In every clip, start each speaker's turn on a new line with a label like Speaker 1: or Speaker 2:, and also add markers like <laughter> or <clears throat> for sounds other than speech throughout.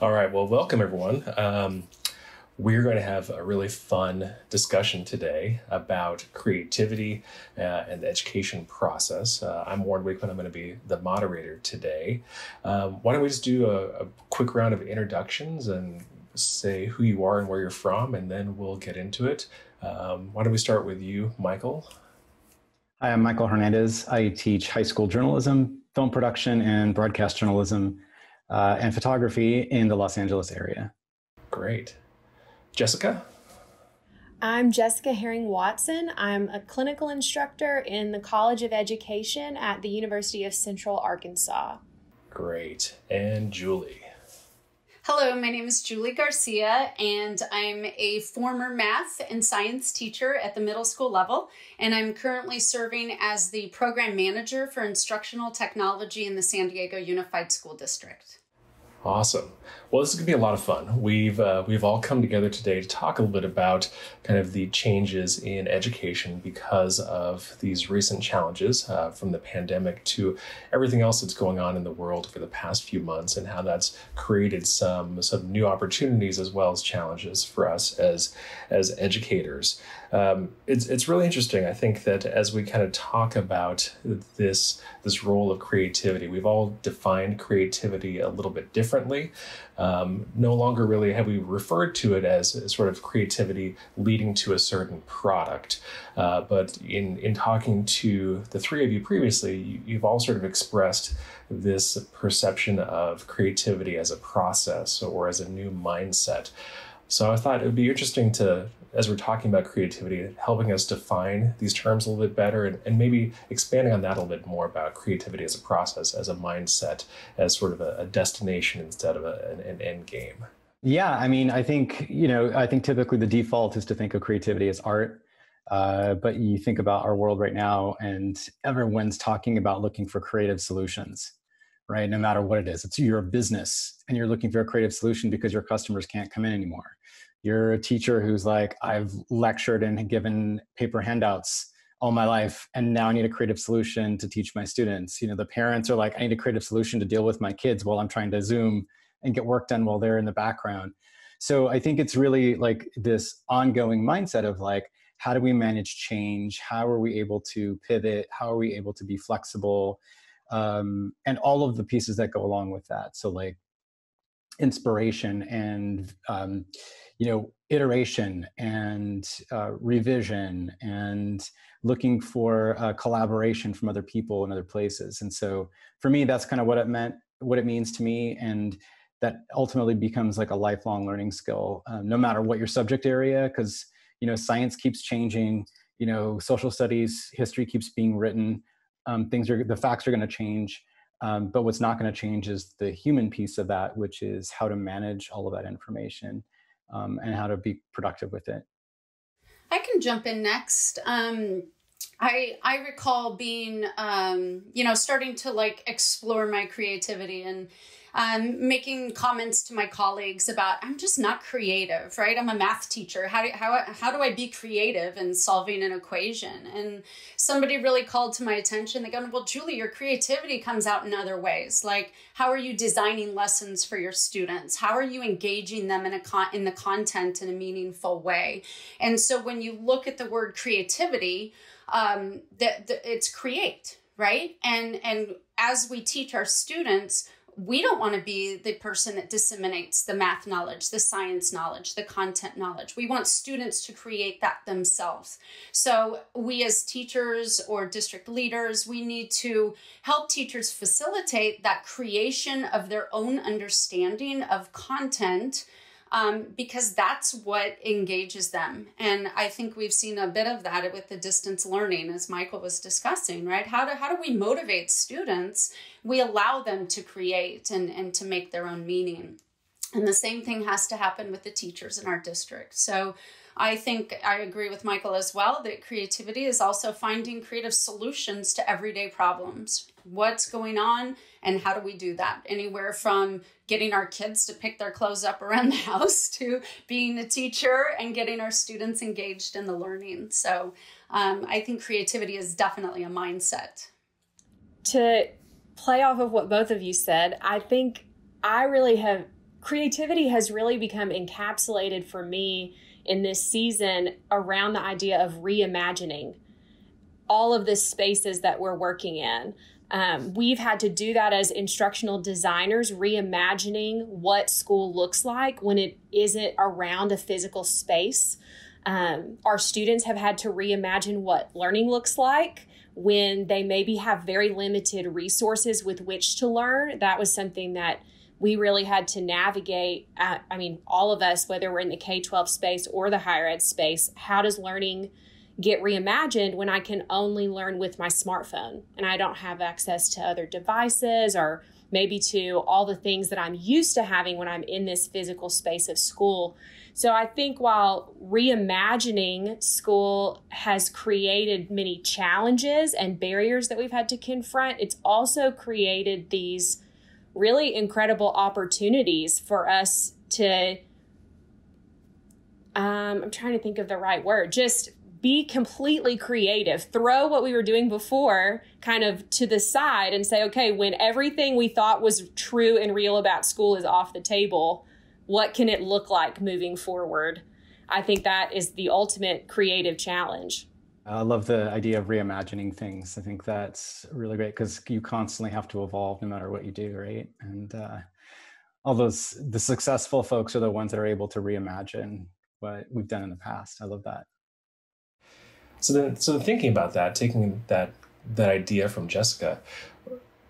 Speaker 1: All right, well, welcome everyone. Um, we're going to have a really fun discussion today about creativity uh, and the education process. Uh, I'm Warren Wakeman. I'm going to be the moderator today. Um, why don't we just do a, a, quick round of introductions and say who you are and where you're from, and then we'll get into it. Um, why don't we start with you, Michael?
Speaker 2: Hi, I'm Michael Hernandez. I teach high school journalism, film production, and broadcast journalism uh, and photography in the Los Angeles area.
Speaker 1: Great. Jessica?
Speaker 3: I'm Jessica Herring Watson. I'm a clinical instructor in the College of Education at the University of Central Arkansas.
Speaker 1: Great. And Julie?
Speaker 4: Hello, my name is Julie Garcia, and I'm a former math and science teacher at the middle school level, and I'm currently serving as the program manager for instructional technology in the San Diego Unified School District.
Speaker 1: Awesome. Well, this is going to be a lot of fun. We've uh, we've all come together today to talk a little bit about kind of the changes in education because of these recent challenges uh, from the pandemic to everything else that's going on in the world for the past few months, and how that's created some some new opportunities as well as challenges for us as as educators. Um, it's it's really interesting. I think that as we kind of talk about this this role of creativity, we've all defined creativity a little bit differently. Um, no longer really have we referred to it as, sort of creativity leading to a certain product. Uh, but in, in talking to the three of you previously, you, you've all sort of expressed this perception of creativity as a process or as a new mindset. So I thought it would be interesting to as we're talking about creativity, helping us define these terms a little bit better and, and maybe expanding on that a little bit more about creativity as a process, as a mindset, as sort of a, a destination instead of a, an, an end game.
Speaker 2: Yeah, I mean, I think, you know, I think typically the default is to think of creativity as art. Uh, but you think about our world right now, and everyone's talking about looking for creative solutions, right? No matter what it is, it's your business, and you're looking for a creative solution because your customers can't come in anymore you're a teacher who's like i've lectured and given paper handouts all my life and now i need a creative solution to teach my students. You know the parents are like i need a creative solution to deal with my kids while i'm trying to zoom and get work done while they're in the background. So i think it's really like this ongoing mindset of like how do we manage change? How are we able to pivot? How are we able to be flexible? Um, and all of the pieces that go along with that. So like inspiration and um, you know iteration and uh, revision and looking for uh, collaboration from other people in other places. And so for me that's kind of what it meant what it means to me and that ultimately becomes like a lifelong learning skill um, no matter what your subject area because you know science keeps changing you know social studies history keeps being written um, things are the facts are going to change um, but what's not going to change is the human piece of that which is how to manage all of that information um, and how to be productive with it.
Speaker 4: I can jump in next. Um, I I recall being um, you know starting to like explore my creativity and um, making comments to my colleagues about I'm just not creative, right? I'm a math teacher. How do, how, how do I be creative in solving an equation? And somebody really called to my attention. They go, well, Julie, your creativity comes out in other ways. Like, how are you designing lessons for your students? How are you engaging them in a con- in the content in a meaningful way? And so when you look at the word creativity, um, that it's create, right? And and as we teach our students we don't want to be the person that disseminates the math knowledge, the science knowledge, the content knowledge. We want students to create that themselves. So, we as teachers or district leaders, we need to help teachers facilitate that creation of their own understanding of content um, because that's what engages them. And I think we've seen a bit of that with the distance learning, as Michael was discussing, right? How do, how do we motivate students? We allow them to create and, and to make their own meaning. And the same thing has to happen with the teachers in our district. So I think I agree with Michael as well that creativity is also finding creative solutions to everyday problems. What's going on and how do we do that? Anywhere from getting our kids to pick their clothes up around the <laughs> house to being a teacher and getting our students engaged in the learning. So um, I think creativity is definitely a mindset.
Speaker 3: to play off of what both of you said, I think I really have creativity has really become encapsulated for me in this season around the idea of reimagining all of the spaces that we're working in. Um, we've had to do that as instructional designers, reimagining what school looks like when it isn't around a physical space. Um, our students have had to reimagine what learning looks like when they maybe have very limited resources with which to learn. That was something that we really had to navigate. At, I mean, all of us, whether we're in the K 12 space or the higher ed space, how does learning get reimagined when I can only learn with my smartphone and I don't have access to other devices or maybe to all the things that I'm used to having when I'm in this physical space of school. So I think while reimagining school has created many challenges and barriers that we've had to confront, it's also created these really incredible opportunities for us to um, I'm trying to think of the right word, just be completely creative. Throw what we were doing before kind of to the side and say, okay, when everything we thought was true and real about school is off the table, what can it look like moving forward? I think that is the ultimate creative challenge.
Speaker 2: I love the idea of reimagining things. I think that's really great because you constantly have to evolve no matter what you do, right? And uh, all those the successful folks are the ones that are able to reimagine what we've done in the past. I love that.
Speaker 1: So then, so thinking about that, taking that that idea from Jessica,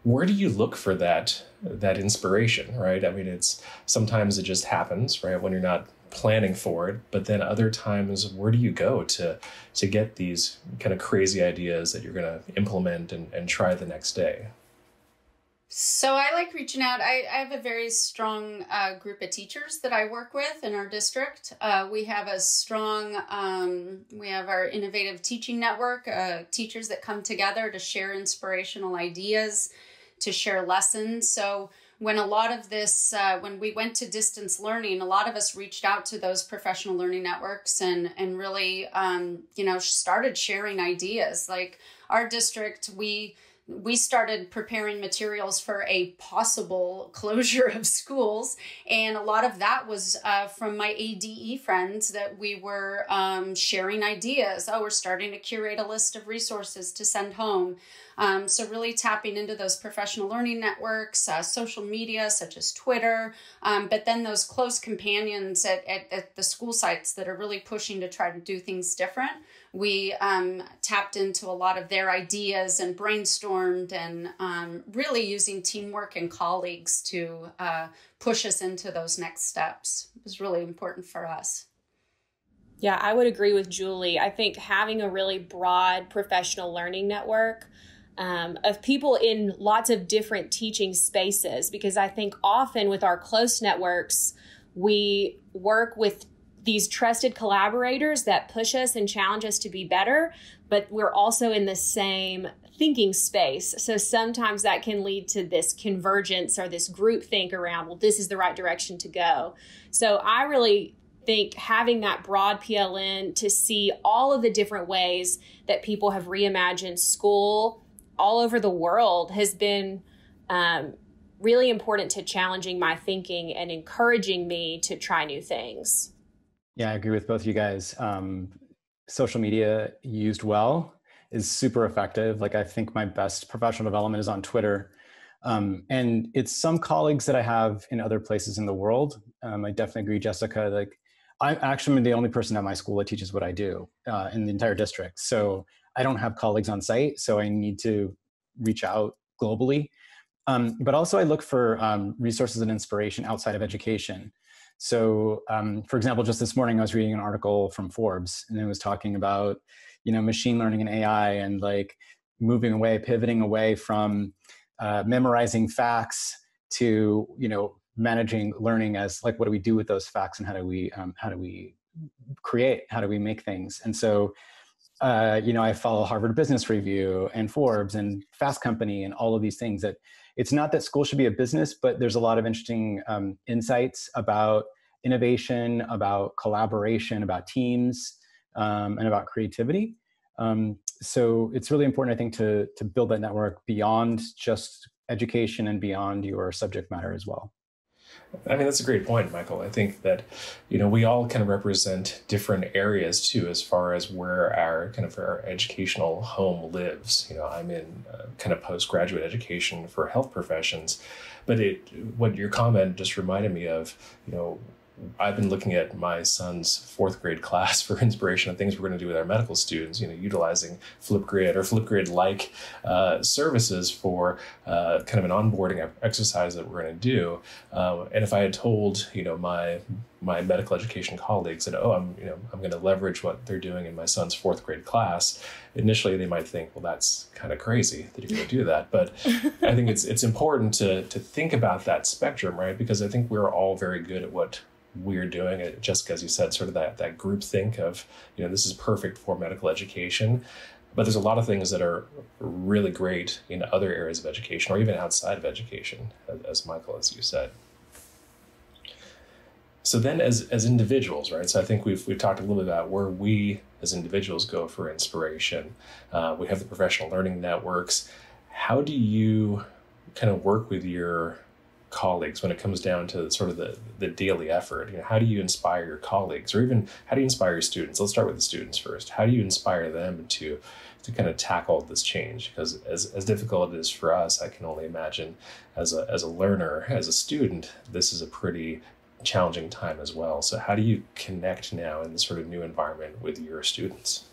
Speaker 1: where do you look for that that inspiration? Right. I mean, it's sometimes it just happens, right, when you're not planning for it. But then other times, where do you go to to get these kind of crazy ideas that you're going to implement and, and try the next day?
Speaker 4: So I like reaching out. I, I have a very strong uh, group of teachers that I work with in our district. Uh, we have a strong, um, we have our innovative teaching network, uh, teachers that come together to share inspirational ideas, to share lessons. So when a lot of this, uh, when we went to distance learning, a lot of us reached out to those professional learning networks and and really, um, you know, started sharing ideas. Like our district, we we started preparing materials for a possible <laughs> closure of schools. And a lot of that was uh, from my ADE friends that we were um, sharing ideas. Oh, we're starting to curate a list of resources to send home. Um, so, really tapping into those professional learning networks, uh, social media such as Twitter, um, but then those close companions at, at, at, the school sites that are really pushing to try to do things different. We um, tapped into a lot of their ideas and brainstormed and um, really using teamwork and colleagues to uh, push us into those next steps. It was really important for us.
Speaker 3: Yeah, I would agree with Julie. I think having a really broad professional learning network um, of people in lots of different teaching spaces because I think often with our close networks, we work with these trusted collaborators that push us and challenge us to be better, but we're also in the same thinking space. So sometimes that can lead to this convergence or this group think around, well, this is the right direction to go. So I really think having that broad PLN to see all of the different ways that people have reimagined school all over the world has been um, really important to challenging my thinking and encouraging me to try new things.
Speaker 2: Yeah, I agree with both you guys. Um, social media used well is super effective. Like I think my best professional development is on Twitter. Um, and it's some colleagues that I have in other places in the world. Um, I definitely agree, Jessica. Like I'm actually the only person at my school that teaches what I do uh, in the entire district. So I don't have colleagues on site, so I need to reach out globally. Um, but also, I look for um, resources and inspiration outside of education. So, um, for example, just this morning I was reading an article from Forbes, and it was talking about, you know, machine learning and AI, and like moving away, pivoting away from uh, memorizing facts to, you know, managing learning as like, what do we do with those facts, and how do we um, how do we create, how do we make things, and so uh, you know, I follow Harvard Business Review and Forbes and Fast Company and all of these things. That it's not that school should be a business, but there's a lot of interesting um, insights about innovation, about collaboration, about teams, um, and about creativity. Um, so it's really important, I think, to to build that network beyond just education and beyond your subject matter as well.
Speaker 1: I mean, that's a great point, Michael. I think that, you know, we all kind of represent different areas too, as far as where our kind of our educational home lives. You know, I'm in uh, kind of postgraduate education for health professions, but it, what your comment just reminded me of, you know, I've been looking at my son's fourth grade class for <laughs> inspiration of things we're going to do with our medical students, you know, utilizing Flipgrid or Flipgrid like uh, services for uh, kind of an onboarding exercise that we're going to do. Um, and if I had told, you know, my my medical education colleagues that, oh, I'm, you know, I'm going to leverage what they're doing in my son's fourth grade class, initially they might think, well, that's kind of crazy that you're going to do that. But <laughs> I think it's, it's important to, to think about that spectrum, right? Because I think we're all very good at what we're doing uh, it just as you said sort of that that group think of you know this is perfect for medical education but there's a lot of things that are really great in other areas of education or even outside of education as michael as you said so then as as individuals right so i think we've we've talked a little bit about where we as individuals go for inspiration. Uh, we have the professional learning networks. How do you kind of work with your colleagues when it comes down to sort of the, the daily effort? You know how do you inspire your colleagues or even how do you inspire your students? Let's start with the students first. How do you inspire them to to kind of tackle this change? Because as, as difficult it is for us i can only imagine as a, as a learner as a student this is a pretty challenging time as well. So how do you connect now in this sort of new environment with your students?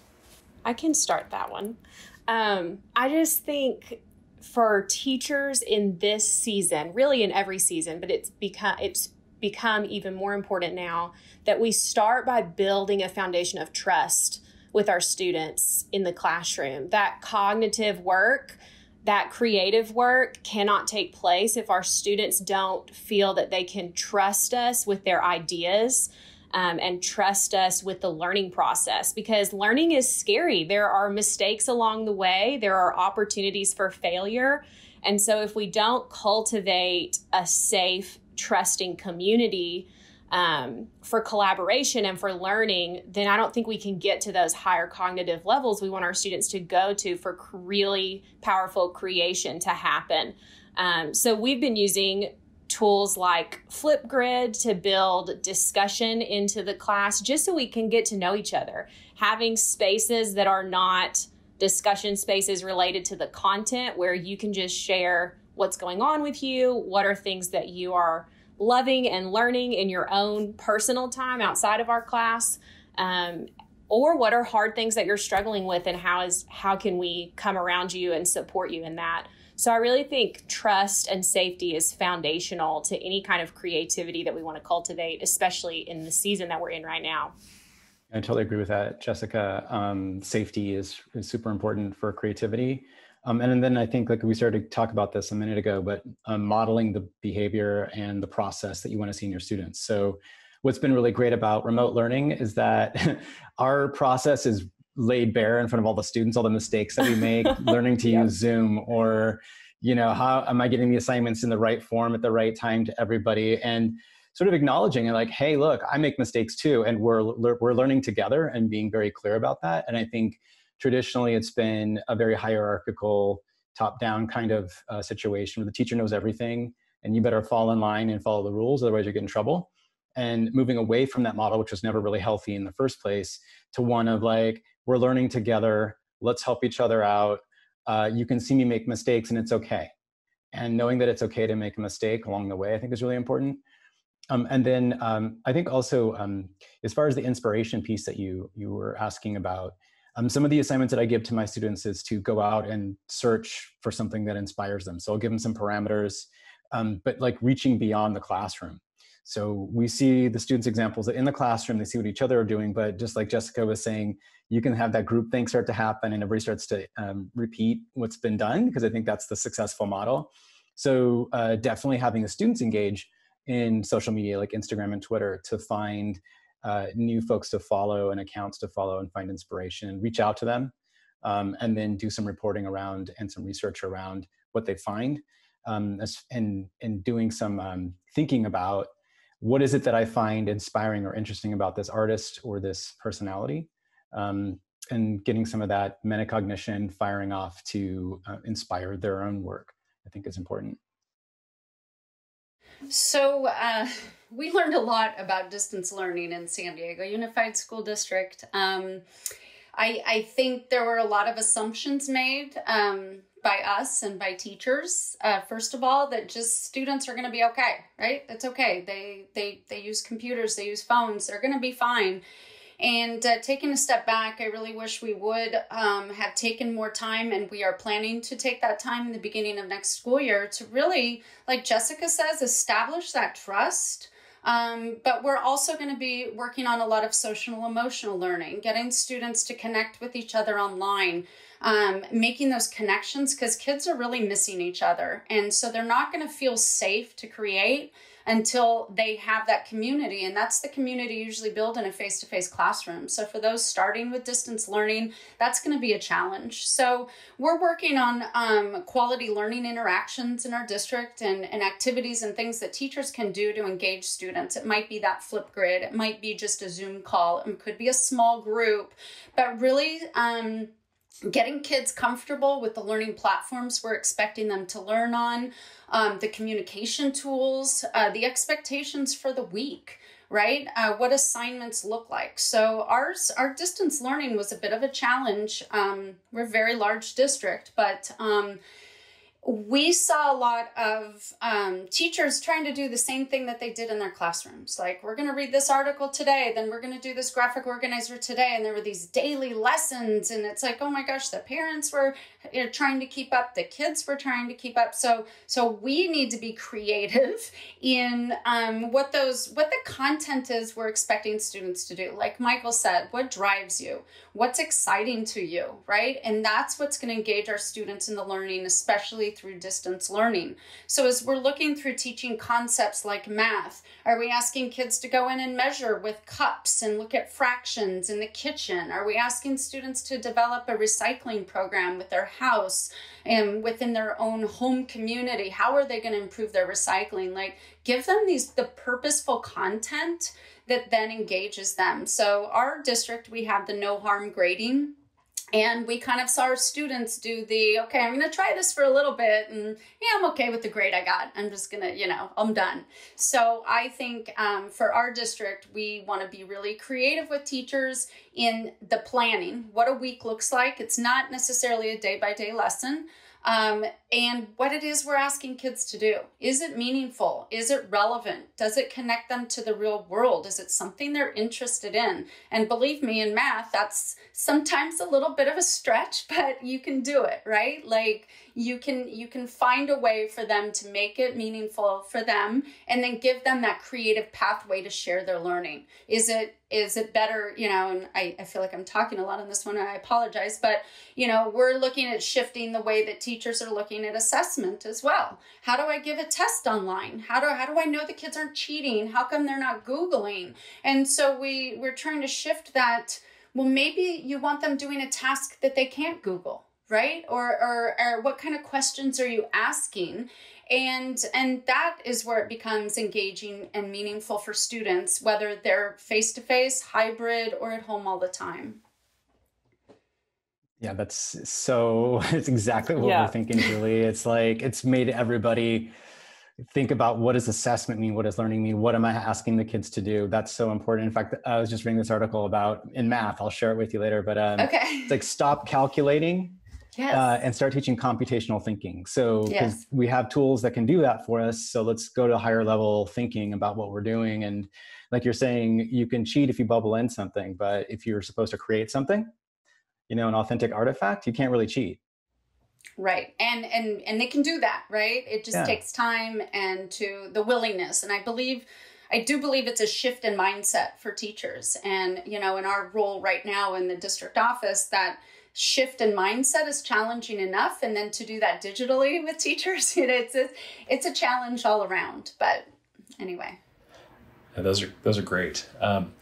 Speaker 3: I can start that one. Um, i just think for teachers in this season, really in every season, but it's become it's become even more important now that we start by building a foundation of trust with our students in the classroom. That cognitive work, that creative work cannot take place if our students don't feel that they can trust us with their ideas um, and trust us with the learning process because learning is scary. There are mistakes along the way, there are opportunities for failure. And so, if we don't cultivate a safe, trusting community um, for collaboration and for learning, then I don't think we can get to those higher cognitive levels we want our students to go to for really powerful creation to happen. Um, so, we've been using tools like Flipgrid to build discussion into the class just so we can get to know each other. Having spaces that are not discussion spaces related to the content where you can just share what's going on with you, what are things that you are loving and learning in your own personal time outside of our class. Um, or what are hard things that you're struggling with and how is how can we come around you and support you in that so I really think trust and safety is foundational to any kind of creativity that we want to cultivate, especially in the season that we're in right now.
Speaker 2: I totally agree with that, Jessica. Um, safety is, is super important for creativity. Um, and then I think like we started to talk about this a minute ago, but um, modeling the behavior and the process that you want to see in your students. So what's been really great about remote learning is that <laughs> our process is laid bare in front of all the students all the mistakes that we make <laughs> learning to use zoom or you know how am i getting the assignments in the right form at the right time to everybody? And sort of acknowledging and like hey look i make mistakes too and we're we're learning together and being very clear about that. And i think traditionally it's been a very hierarchical top down kind of uh, situation where the teacher knows everything and you better fall in line and follow the rules otherwise you get in trouble. And moving away from that model which was never really healthy in the first place to one of like we're learning together let's help each other out uh, you can see me make mistakes and it's okay. And knowing that it's okay to make a mistake along the way i think is really important. Um, and then um, i think also um, as far as the inspiration piece that you you were asking about um, some of the assignments that i give to my students is to go out and search for something that inspires them so i'll give them some parameters um, but like reaching beyond the classroom so we see the students examples in the classroom, they see what each other are doing, but just like Jessica was saying, you can have that group think start to happen and everybody starts to um, repeat what's been done because I think that's the successful model. So uh, definitely having the students engage in social media like Instagram and Twitter to find uh, new folks to follow and accounts to follow and find inspiration, reach out to them, um, and then do some reporting around and some research around what they find, um, and and doing some um, thinking about what is it that I find inspiring or interesting about this artist or this personality? Um, and getting some of that metacognition firing off to uh, inspire their own work, I think is important.
Speaker 4: So, uh, we learned a lot about distance learning in San Diego Unified School District. Um, I, I think there were a lot of assumptions made um, by us and by teachers. Uh, first of all, that just students are going to be okay, right? It's okay. They they they use computers, they use phones, they're going to be fine. And uh, taking a step back, I really wish we would um, have taken more time, and we are planning to take that time in the beginning of next school year to really, like Jessica says, establish that trust. Um, but we're also going to be working on a lot of social emotional learning, getting students to connect with each other online, um, making those connections because kids are really missing each other. And so they're not going to feel safe to create until they have that community. And that's the community usually built in a face to face classroom. So for those starting with distance learning, that's going to be a challenge. So we're working on um, quality learning interactions in our district and, and activities and things that teachers can do to engage students. It might be that Flipgrid, it might be just a Zoom call, it could be a small group, but really, um, getting kids comfortable with the learning platforms we're expecting them to learn on, um, the communication tools, uh, the expectations for the week right? Uh, what assignments look like. So ours our distance learning was a bit of a challenge. Um, we're a very large district but um, we saw a lot of um, teachers trying to do the same thing that they did in their classrooms. Like, we're going to read this article today, then we're going to do this graphic organizer today. And there were these daily lessons. And it's like, oh my gosh, the parents were you know, trying to keep up, the kids were trying to keep up. So, so we need to be creative in um, what those, what the content is we're expecting students to do. Like Michael said, what drives you? What's exciting to you, right? And that's what's going to engage our students in the learning, especially through distance learning. So, as we're looking through teaching concepts like math, are we asking kids to go in and measure with cups and look at fractions in the kitchen? Are we asking students to develop a recycling program with their house and within their own home community? How are they going to improve their recycling? Like, give them these the purposeful content that then engages them. So, our district, we have the no harm grading and we kind of saw our students do the okay i'm going to try this for a little bit and yeah i'm okay with the grade i got. I'm just going to you know i'm done. So i think um, for our district we want to be really creative with teachers in the planning what a week looks like. It's not necessarily a day by day lesson um, and what it is we're asking kids to do. Is it meaningful? Is it relevant? Does it connect them to the real world? Is it something they're interested in? And believe me, in math, that's sometimes a little bit of a stretch, <laughs> but you can do it, right? Like you can you can find a way for them to make it meaningful for them and then give them that creative pathway to share their learning. Is it is it better, you know, and I, I feel like I'm talking a lot on this one, I apologize, but you know, we're looking at shifting the way that teachers are looking at assessment as well. How do I give a test online? How do how do I know the kids aren't cheating? How come they're not Googling? And so we we're trying to shift that. Well, maybe you want them doing a task that they can't Google, right? Or, or or what kind of questions are you asking? and and that is where it becomes engaging and meaningful for students whether they're face to face hybrid or at home all the time
Speaker 2: yeah that's so <laughs> it's exactly what yeah. we're thinking julie it's like it's made everybody think about what does assessment mean what does learning mean what am i asking the kids to do that's so important in fact i was just reading this article about in math i'll share it with you later but um, okay. it's like stop calculating yes. uh, and start teaching computational thinking. So yes. we have tools that can do that for us. So let's go to higher level thinking about what we're doing. And like you're saying, you can cheat if you bubble in something, but if you're supposed to create something, you know, an authentic artifact, you can't really cheat.
Speaker 4: Right. And and and they can do that, right? It just yeah. takes time and to the willingness. And I believe I do believe it's a shift in mindset for teachers. And, you know, in our role right now in the district office, that shift in mindset is challenging enough and then to do that digitally with teachers <laughs> it's a, it's a challenge all around but anyway.
Speaker 1: Yeah, those are those are great. Um,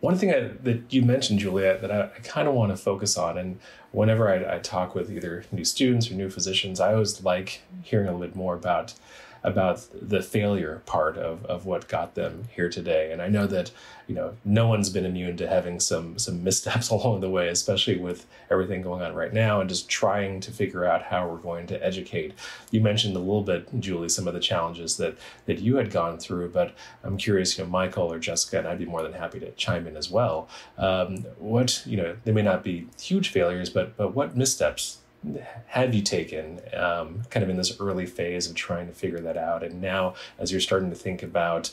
Speaker 1: one thing I, that you mentioned juliet that i, I kind of want to focus on and whenever I, I talk with either new students or new physicians i always like hearing a little bit more about about the failure part of, of what got them here today. And I know that, you know, no one's been immune to having some some missteps <laughs> along the way, especially with everything going on right now and just trying to figure out how we're going to educate. You mentioned a little bit, Julie, some of the challenges that that you had gone through, but I'm curious, you know, Michael or Jessica, and I'd be more than happy to chime in as well. Um, what, you know, they may not be huge failures, but but what missteps have you taken um, kind of in this early phase of trying to figure that out and now as you're starting to think about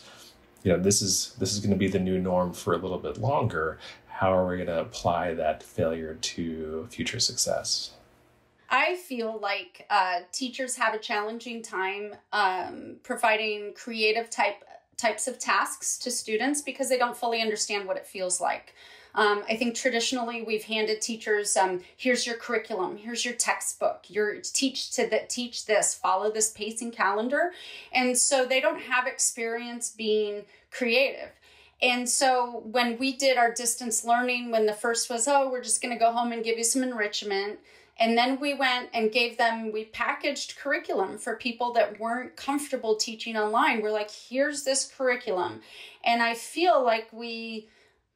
Speaker 1: you know this is this is going to be the new norm for a little bit longer how are we going to apply that failure to future success
Speaker 4: I feel like uh, teachers have a challenging time um, providing creative type types of tasks to students because they don't fully understand what it feels like. Um, I think traditionally we've handed teachers, um, here's your curriculum, here's your textbook, your teach to that teach this, follow this pacing calendar, and so they don't have experience being creative. And so when we did our distance learning, when the first was, oh, we're just going to go home and give you some enrichment. And then we went and gave them, we packaged curriculum for people that weren't comfortable teaching online. We're like, here's this curriculum. And I feel like we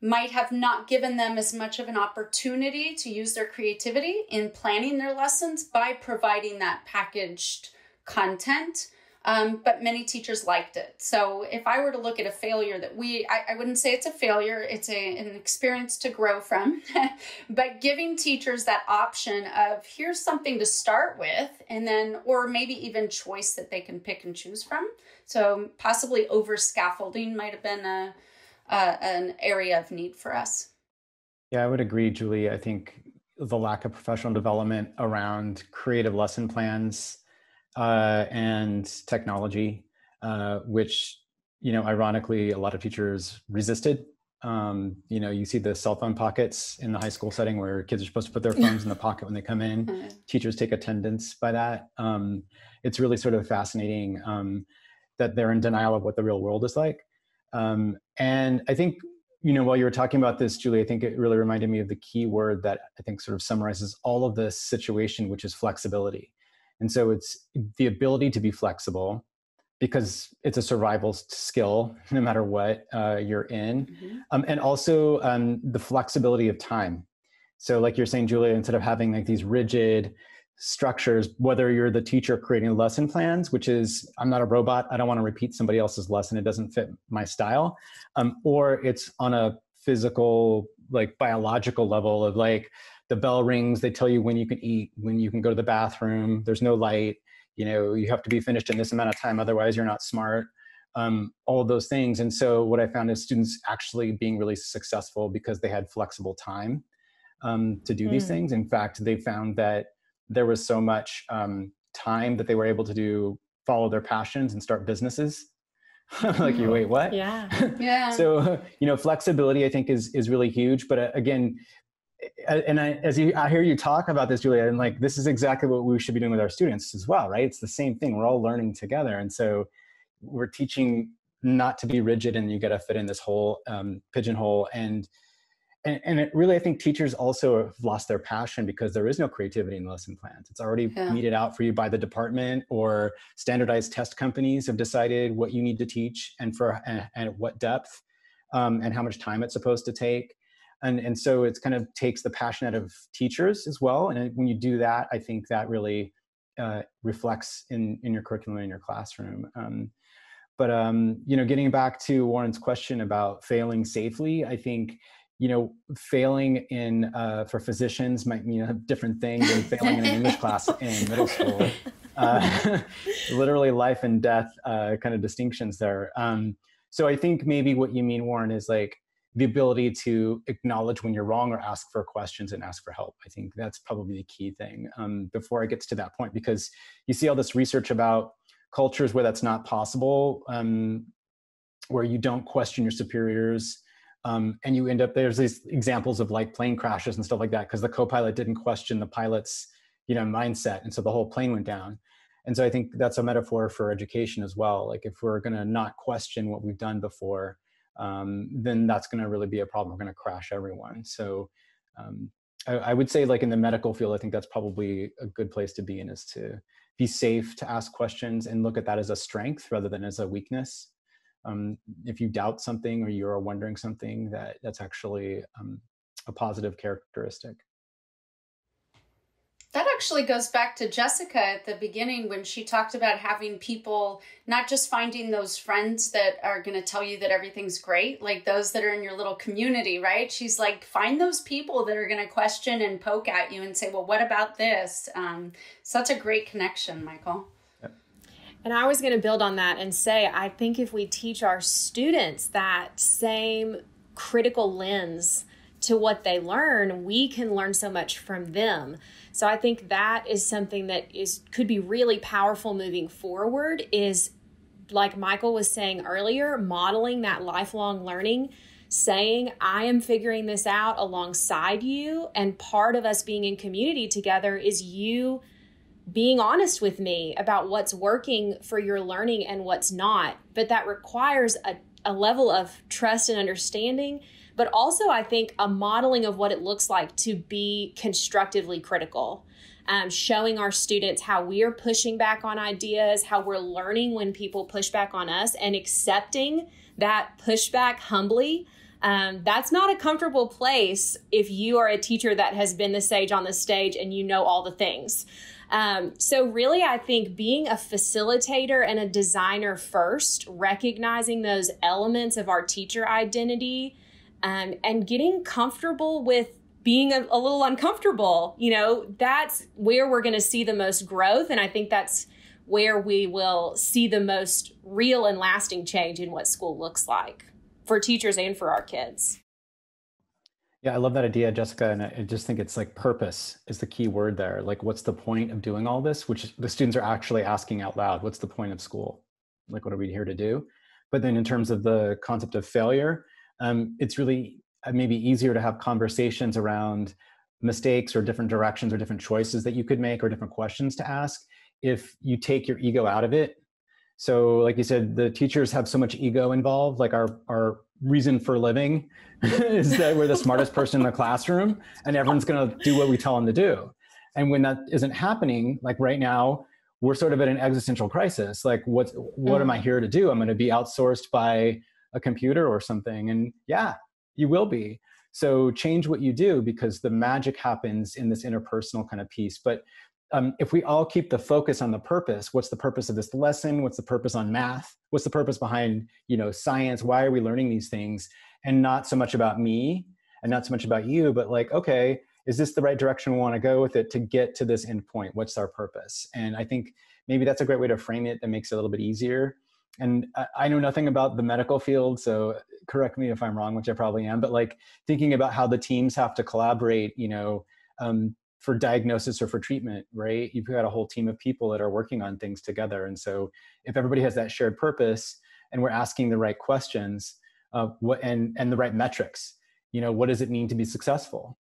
Speaker 4: might have not given them as much of an opportunity to use their creativity in planning their lessons by providing that packaged content. Um, but many teachers liked it. So if I were to look at a failure that we, I, I wouldn't say it's a failure, it's a, an experience to grow from, <laughs> but giving teachers that option of here's something to start with, and then, or maybe even choice that they can pick and choose from. So possibly over scaffolding might have been a, uh, an area of need for us.
Speaker 2: Yeah, I would agree, Julie. I think the lack of professional development around creative lesson plans uh, and technology, uh, which you know, ironically, a lot of teachers resisted. Um, you know, you see the cell phone pockets in the high school setting where kids are supposed to put their phones in the pocket when they come in. Mm-hmm. <laughs> Teachers take attendance by that. Um, it's really sort of fascinating um, that they're in denial of what the real world is like. Um, and I think, you know, while you were talking about this, Julie, I think it really reminded me of the key word that I think sort of summarizes all of this situation, which is flexibility. And so it's the ability to be flexible because it's a survival skill <laughs> no matter what uh, you're in. Mm-hmm. Um, and also um, the flexibility of time. So, like you're saying, Julia, instead of having like these rigid, structures, whether you're the teacher creating lesson plans, which is I'm not a robot, I don't want to repeat somebody else's lesson, it doesn't fit my style, um, or it's on a physical, like biological level of like the bell rings, they tell you when you can eat, when you can go to the bathroom, there's no light, you know, you have to be finished in this amount of time, otherwise you're not smart. Um, all those things. And so what I found is students actually being really successful because they had flexible time um, to do mm. these things. In fact, they found that there was so much um, time that they were able to do follow their passions and start businesses <laughs> like you wait what
Speaker 3: yeah <laughs>
Speaker 4: yeah
Speaker 2: so you know flexibility i think is is really huge but uh, again and I, as you, I hear you talk about this, Julia, and like this is exactly what we should be doing with our students as well, right? It's the same thing. We're all learning together, and so we're teaching not to be rigid, and you got to fit in this whole um, pigeonhole. And and, and it really, I think teachers also have lost their passion because there is no creativity in lesson plans. It's already yeah. meted out for you by the department or standardized test companies have decided what you need to teach and for and, and what depth um, and how much time it's supposed to take. And, and so it's kind of takes the passion out of teachers as well. And when you do that, I think that really uh, reflects in, in your curriculum in your classroom. Um, but um, you know, getting back to Warren's question about failing safely, I think you know, failing in uh, for physicians might mean a different thing than failing in an English <laughs> class in middle school. <laughs> Uh, <laughs> literally, life and death uh, kind of distinctions there. Um, so I think maybe what you mean, Warren, is like the ability to acknowledge when you're wrong or ask for questions and ask for help. I think that's probably the key thing um, before it gets to that point, because you see all this research about cultures where that's not possible, um, where you don't question your superiors um, and you end up there's these examples of like plane crashes and stuff like that because the co-pilot didn't question the pilot's you know mindset and so the whole plane went down. And so i think that's a metaphor for education as well. Like if we're going to not question what we've done before um, then that's going to really be a problem. We're going to crash everyone. So um, I, I, would say like in the medical field i think that's probably a good place to be in is to be safe to ask questions and look at that as a strength rather than as a weakness. Um, if you doubt something or you're wondering something, that that's actually um, a positive characteristic.
Speaker 4: That actually goes back to Jessica at the beginning when she talked about having people not just finding those friends that are going to tell you that everything's great, like those that are in your little community, right? She's like, find those people that are going to question and poke at you and say, well, what about this? Um, such a great connection, Michael.
Speaker 3: And I was going to build on that and say, I think if we teach our students that same critical lens to what they learn, we can learn so much from them. So I think that is something that is could be really powerful moving forward is like Michael was saying earlier, modeling that lifelong learning, saying I am figuring this out alongside you and part of us being in community together is you being honest with me about what's working for your learning and what's not. But that requires a, a level of trust and understanding but also I think a modeling of what it looks like to be constructively critical. Um, showing our students how we are pushing back on ideas, how we're learning when people push back on us, and accepting that pushback humbly. Um, that's not a comfortable place if you are a teacher that has been the sage on the stage and you know all the things. Um, so, really, I think being a facilitator and a designer first, recognizing those elements of our teacher identity um, and getting comfortable with being a, a little uncomfortable. You know, that's where we're going to see the most growth. And I think that's where we will see the most real and lasting change in what school looks like for teachers and for our kids.
Speaker 2: Yeah, I love that idea, Jessica. And I just think it's like purpose is the key word there. Like, what's the point of doing all this? Which the students are actually asking out loud. What's the point of school? Like, what are we here to do? But then, in terms of the concept of failure, um, it's really uh, maybe easier to have conversations around mistakes or different directions or different choices that you could make or different questions to ask if you take your ego out of it so like you said the teachers have so much ego involved like our our reason for living <laughs> is that we're the smartest person in the classroom and everyone's going to do what we tell them to do. And when that isn't happening like right now we're sort of at an existential crisis. Like what what mm. am i mm. here to do? I'm going to be outsourced by a computer or something. And yeah you will be. So change what you do because the magic happens in this interpersonal kind of piece. But um, if we all keep the focus on the purpose what's the purpose of this lesson? What's the purpose on math? What's the purpose behind you know science? Why are we learning these things? And not so much about me and not so much about you but like okay is this the right direction we want to go with it to get to this end point what's our purpose? And i think maybe that's a great way to frame it that makes it a little bit easier. And I know nothing about the medical field, so correct me if I'm wrong, which I probably am. But like thinking about how the teams have to collaborate, you know, um, for diagnosis or for treatment, right? You've got a whole team of people that are working on things together, and so if everybody has that shared purpose and we're asking the right questions, uh, what and and the right metrics, you know, what does it mean to be successful?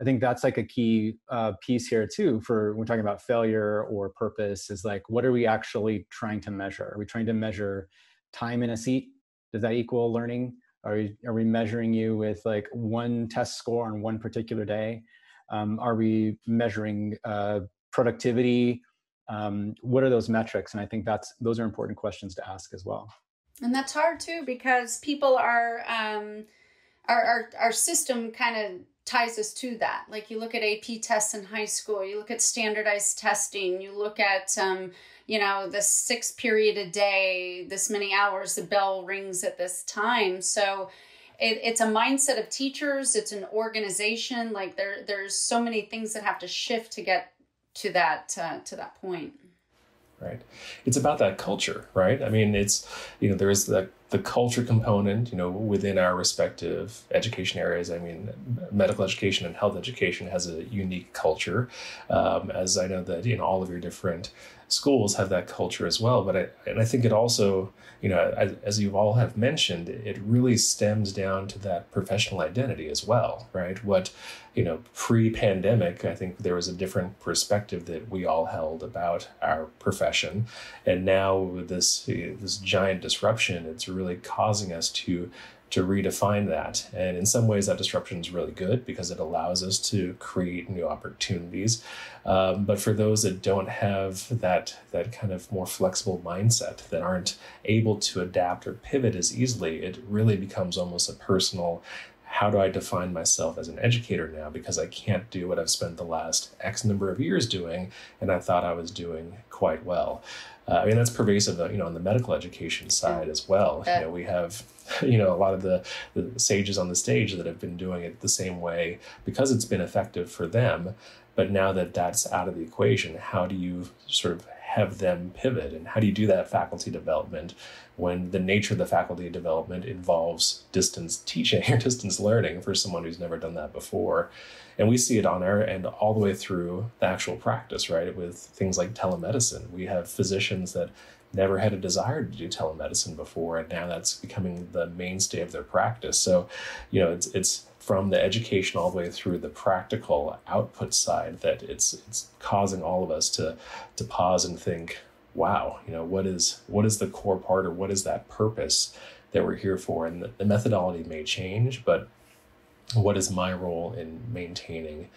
Speaker 2: I think that's like a key uh, piece here too for when we're talking about failure or purpose is like, what are we actually trying to measure? Are we trying to measure time in a seat? Does that equal learning? Are we, are we measuring you with like one test score on one particular day? Um, are we measuring uh, productivity? Um, what are those metrics? And I think that's those are important questions to ask as well.
Speaker 4: And that's hard too because people are um, our, our our system kind of ties us to that. Like you look at AP tests in high school, you look at standardized testing, you look at, um, you know, the six period a day, this many hours, the bell rings at this time. So it, it's a mindset of teachers, it's an organization. Like there, there's so many things that have to shift to get to that, uh, to that point.
Speaker 1: Right. It's about that culture right? I mean it's you know there is the the culture component you know within our respective education areas. I mean medical education and health education has a unique culture. Um, as i know that in all of your different schools have that culture as well but I, and i think it also you know as, as you all have mentioned it really stems down to that professional identity as well right? What you know, pre-pandemic, I think there was a different perspective that we all held about our profession, and now with this this giant disruption, it's really causing us to to redefine that. And in some ways, that disruption is really good because it allows us to create new opportunities. Um, but for those that don't have that that kind of more flexible mindset, that aren't able to adapt or pivot as easily, it really becomes almost a personal. How do I define myself as an educator now? Because I can't do what I've spent the last X number of years doing, and I thought I was doing quite well. Uh, I mean, that's pervasive, uh, you know, on the medical education side as well. You know, we have, <laughs> you know, a lot of the, the sages on the stage that have been doing it the same way because it's been effective for them. But now that that's out of the equation, how do you sort of have them pivot? And how do you do that faculty development when the nature of the faculty development involves distance teaching or <laughs> distance learning for someone who's never done that before? And we see it on our end all the way through the actual practice right with things like telemedicine. We have physicians that never had a desire to do telemedicine before and now that's becoming the mainstay of their practice. So you know it's it's from the education all the way through the practical output side that it's it's causing all of us to to pause and think wow you know what is what is the core part or what is that purpose that we're here for? And the, the methodology may change but what is my role in maintaining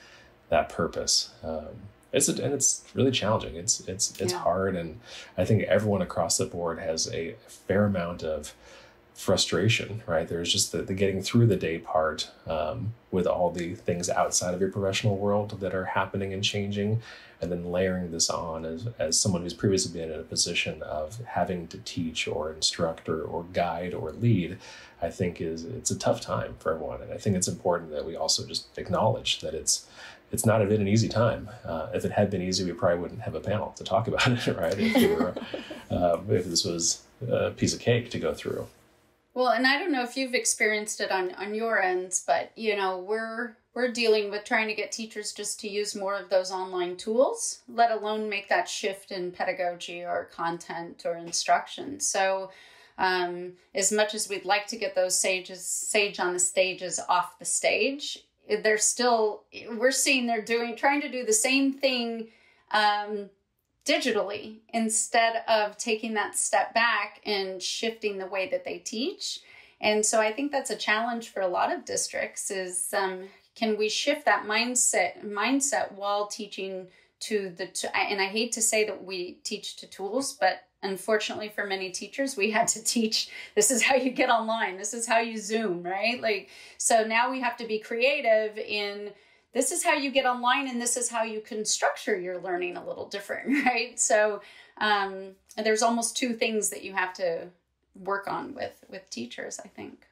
Speaker 1: that purpose? Um, it's a, and it's really challenging it's it's it's yeah. hard and i think everyone across the board has a fair amount of frustration, right? There's just the, the getting through the day part um, with all the things outside of your professional world that are happening and changing, and then layering this on as, as someone who's previously been in a position of having to teach or instruct or, or guide or lead, I think is it's a tough time for everyone. And I think it's important that we also just acknowledge that it's it's not been an easy time. Uh, if it had been easy, we probably wouldn't have a panel to talk about it, <laughs> right? If, we were, <laughs> uh, if this was a piece of cake to go through.
Speaker 4: Well, and I don't know if you've experienced it on on your ends, but you know, we're we're dealing with trying to get teachers just to use more of those online tools, let alone make that shift in pedagogy or content or instruction. So, um, as much as we'd like to get those sages sage on the stages off the stage, they're still we're seeing they're doing trying to do the same thing um, digitally instead of taking that step back and shifting the way that they teach. And so I think that's a challenge for a lot of districts is um, can we shift that mindset mindset while teaching to the and I hate to say that we teach to tools, but unfortunately for many teachers we had to teach this is how you get online this is how you zoom right? Like so now we have to be creative in this is how you get online and this is how you can structure your learning a little different <laughs> right? So um, there's almost two things that you have to work on with with teachers i think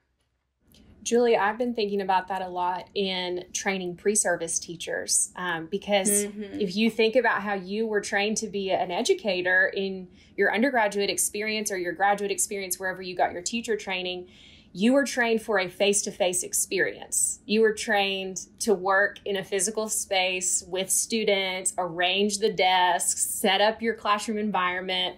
Speaker 3: Julie, I've been thinking about that a lot in training pre service teachers um, because mm-hmm. if you think about how you were trained to be an educator in your undergraduate experience or your graduate experience, wherever you got your teacher training, you were trained for a face to face experience. You were trained to work in a physical space with students, arrange the desks, set up your classroom environment.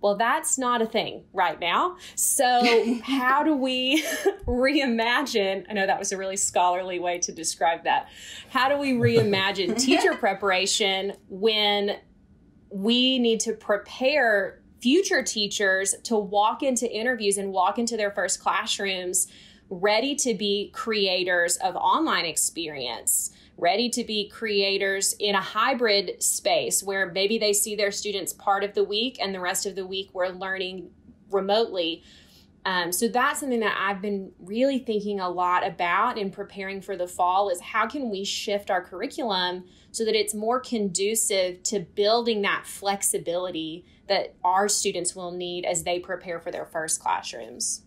Speaker 3: Well, that's not a thing right now. So, <laughs> how do we <laughs> reimagine? I know that was a really scholarly way to describe that. How do we reimagine <laughs> teacher preparation when we need to prepare future teachers to walk into interviews and walk into their first classrooms ready to be creators of online experience ready to be creators in a hybrid space where maybe they see their students part of the week and the rest of the week we're learning remotely um, so that's something that I've been really thinking a lot about in preparing for the fall is how can we shift our curriculum so that it's more conducive to building that flexibility that our students will need as they prepare for their first classrooms.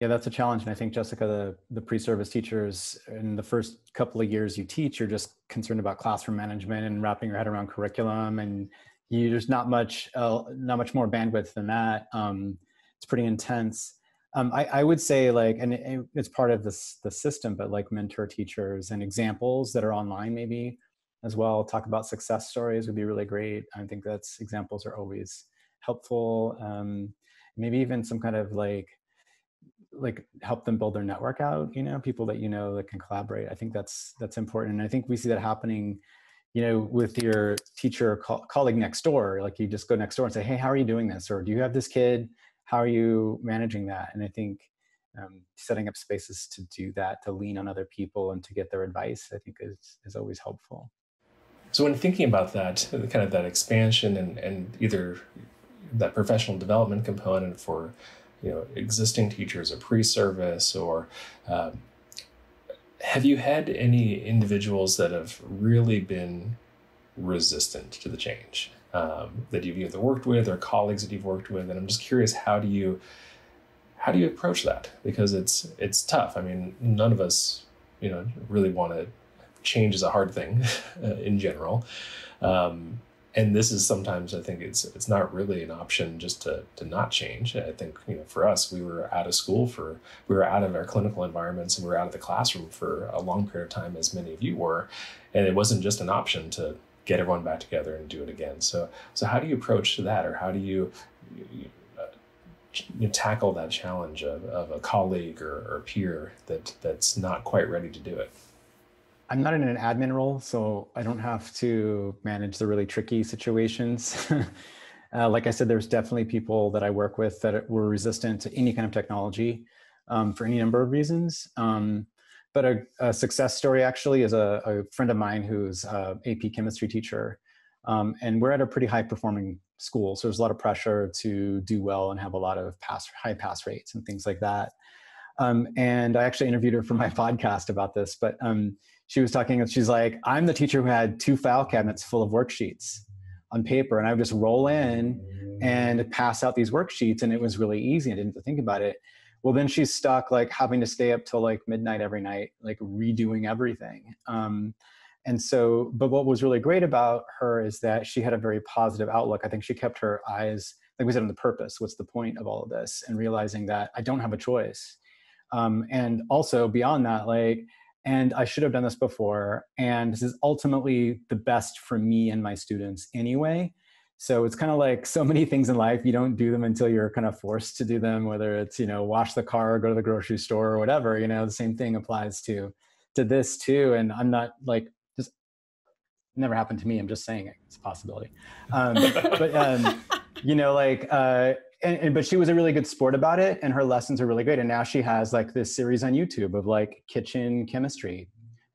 Speaker 2: Yeah, that's a challenge. And I think, Jessica, the, the pre service teachers in the first couple of years you teach, you're just concerned about classroom management and wrapping your head around curriculum. And you, there's not much, uh, not much more bandwidth than that. Um, it's pretty intense. Um, I, I, would say like, and it, it's part of this the system, but like mentor teachers and examples that are online maybe as well. Talk about success stories would be really great. I think that's examples are always helpful. Um, maybe even some kind of like like help them build their network out you know people that you know that can collaborate i think that's that's important. And i think we see that happening you know with your teacher co- colleague next door like you just go next door and say hey how are you doing this? Or do you have this kid? How are you managing that? And i think um, setting up spaces to do that, to lean on other people and to get their advice, I think is, is always helpful.
Speaker 1: So when thinking about that, kind of that expansion and, and either that professional development component for you know existing teachers or pre-service or um, have you had any individuals that have really been resistant to the change um, that you've either worked with or colleagues that you've worked with? And i'm just curious how do you how do you approach that? Because it's it's tough. I mean none of us you know really want to change is a hard thing <laughs> in general. Um, and this is sometimes I think it's it's not really an option just to to not change. I think you know for us we were out of school for we were out of our clinical environments and we were out of the classroom for a long period of time as many of you were, and it wasn't just an option to get everyone back together and do it again. So so how do you approach that or how do you, you, you tackle that challenge of, of a colleague or, or peer that that's not quite ready to do it?
Speaker 2: I'm not in an admin role, so I don't have to manage the really tricky situations. <laughs> uh, like I said, there's definitely people that I work with that were resistant to any kind of technology um, for any number of reasons. Um, but a, a, success story actually is a, a, friend of mine who's AP chemistry teacher. Um, and we're at a pretty high performing school. So there's a lot of pressure to do well and have a lot of pass, high pass rates and things like that. Um, and I actually interviewed her for my <laughs> podcast about this, but um, she was talking, and she's like, I'm the teacher who had two file cabinets full of worksheets on paper, and I would just roll in and pass out these worksheets, and it was really easy. I didn't have to think about it. Well, then she's stuck like having to stay up till like midnight every night, like redoing everything. Um, and so, but what was really great about her is that she had a very positive outlook. I think she kept her eyes, like we said, on the purpose. What's the point of all of this? And realizing that I don't have a choice. Um, and also beyond that, like and I should have done this before. And this is ultimately the best for me and my students anyway. So it's kind of like so many things in life, you don't do them until you're kind of forced to do them, whether it's, you know, wash the car, go to the grocery store or whatever, you know, the same thing applies to, to this too. And I'm not like, just never happened to me. I'm just saying it. It's a possibility. Um, but, um, you know, like, uh, and, and, but she was a really good sport about it and her lessons are really great and now she has like this series on youtube of like kitchen chemistry.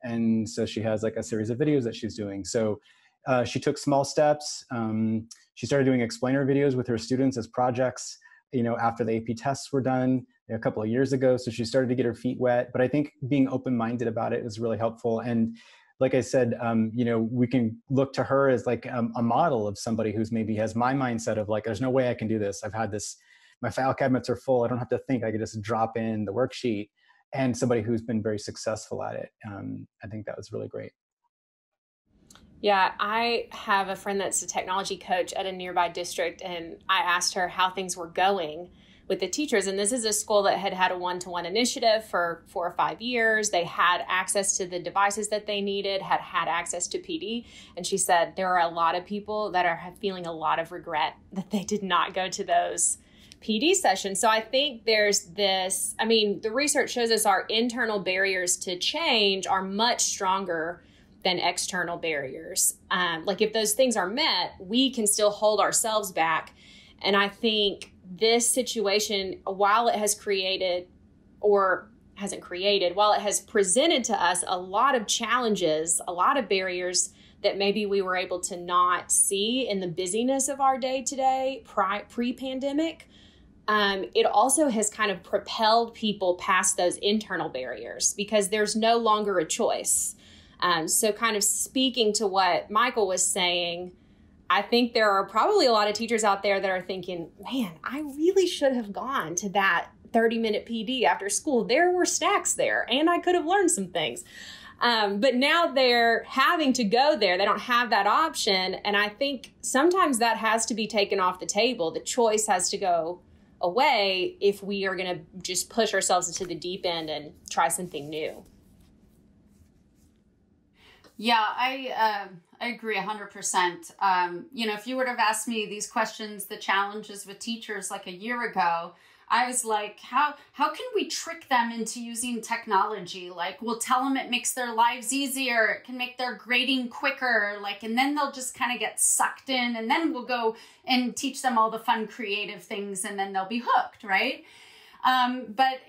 Speaker 2: And so she has like a series of videos that she's doing. So uh, she took small steps um, she started doing explainer videos with her students as projects you know after the ap tests were done a couple of years ago. So she started to get her feet wet but i think being open-minded about it was really helpful. And like I said, um, you know, we can look to her as like um, a model of somebody who's maybe has my mindset of like, there's no way I can do this. I've had this, my file cabinets are full. I don't have to think. I can just drop in the worksheet. And somebody who's been very successful at it. Um, I think that was really great.
Speaker 3: Yeah, I have a friend that's a technology coach at a nearby district, and I asked her how things were going with the teachers. And this is a school that had had a one to one initiative for four or five years. They had access to the devices that they needed, had had access to PD. And she said there are a lot of people that are feeling a lot of regret <laughs> that they did not go to those. PD sessions. So I think there's this, I mean, the research shows us our internal barriers to change are much stronger than external barriers. Um, like if those things are met, we can still hold ourselves back. And I think this situation, while it has created or hasn't created, while it has presented to us a lot of challenges, a lot of barriers that maybe we were able to not see in the busyness of our day to day pre pandemic, um, it also has kind of propelled people past those internal barriers because there's no longer a choice. Um, so, kind of speaking to what Michael was saying, I think there are probably a lot of teachers out there that are thinking, man, I really should have gone to that 30 minute PD after school. There were snacks there and I could have learned some things. Um, but now they're having to go there. They don't have that option. And I think sometimes that has to be taken off the table. The choice has to go away if we are going to just push ourselves into the deep end and try something new.
Speaker 4: Yeah, I. Uh I agree 100%. Um, you know, if you would have asked me these questions, the challenges with teachers like a year ago, I was like, how how can we trick them into using technology? Like, we'll tell them it makes their lives easier, it can make their grading quicker, like, and then they'll just kind of get sucked in, and then we'll go and teach them all the fun, creative things, and then they'll be hooked, right? Um, but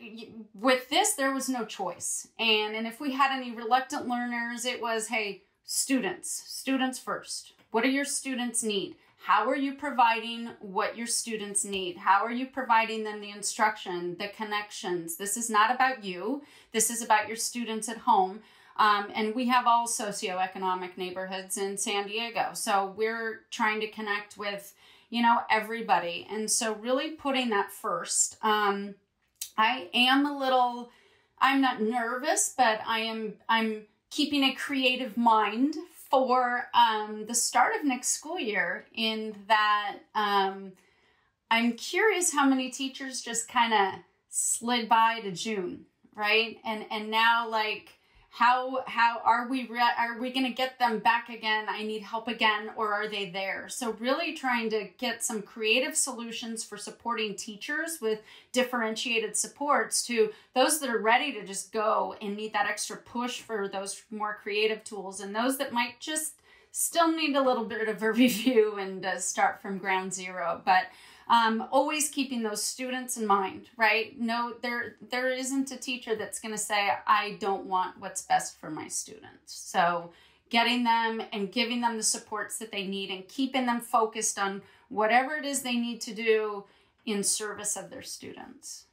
Speaker 4: with this, there was no choice. And, and if we had any reluctant learners, it was, hey, students, students first. What do your students need? How are you providing what your students need? How are you providing them the instruction, the connections? This is not about you. This is about your students at home. Um, and we have all socioeconomic neighborhoods in San Diego. So we're trying to connect with, you know, everybody. And so really putting that first. Um, I am a little, I'm not nervous, but I am, I'm keeping a creative mind for um, the start of next school year in that um, I'm curious how many teachers just kind of slid by to June, right? And and now like how how are we re- are we going to get them back again? I need help again or are they there? So really trying to get some creative solutions for supporting teachers with differentiated supports to those that are ready to just go and need that extra push for those more creative tools and those that might just still need a little bit of a <laughs> review and uh, start from ground zero. But um, always keeping those students in mind right no there there isn't a teacher that's going to say i don't want what's best for my students so getting them and giving them the supports that they need and keeping them focused on whatever it is they need to do in service of their students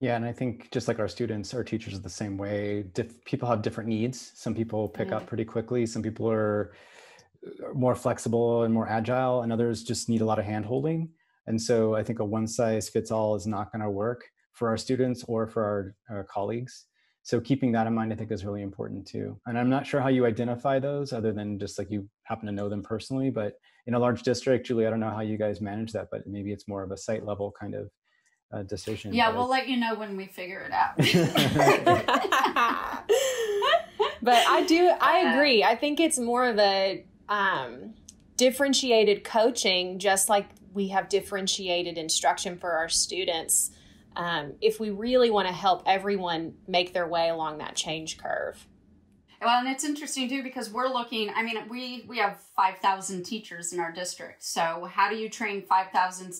Speaker 2: yeah, and I think just like our students, our teachers are the same way. Dif- people have different needs. Some people pick yeah. up pretty quickly. Some people are uh, more flexible and more agile, and others just need a lot of hand holding. And so I think a one size fits all is not going to work for our students or for our, our, colleagues. So keeping that in mind, I think is really important too. And I'm not sure how you identify those other than just like you happen to know them personally, but in a large district, Julie, I don't know how you guys manage that, but maybe it's more of a site level kind of uh, decision.
Speaker 4: Yeah, but we'll let you know when we figure it out. <laughs>
Speaker 3: but I do, I agree. I think it's more of a um, differentiated coaching, just like we have differentiated instruction for our students um, if we really want to help everyone make their way along that change curve.
Speaker 4: Well, and it's interesting too because we're looking. I mean, we we have five thousand teachers in our district. So how do you train five thousand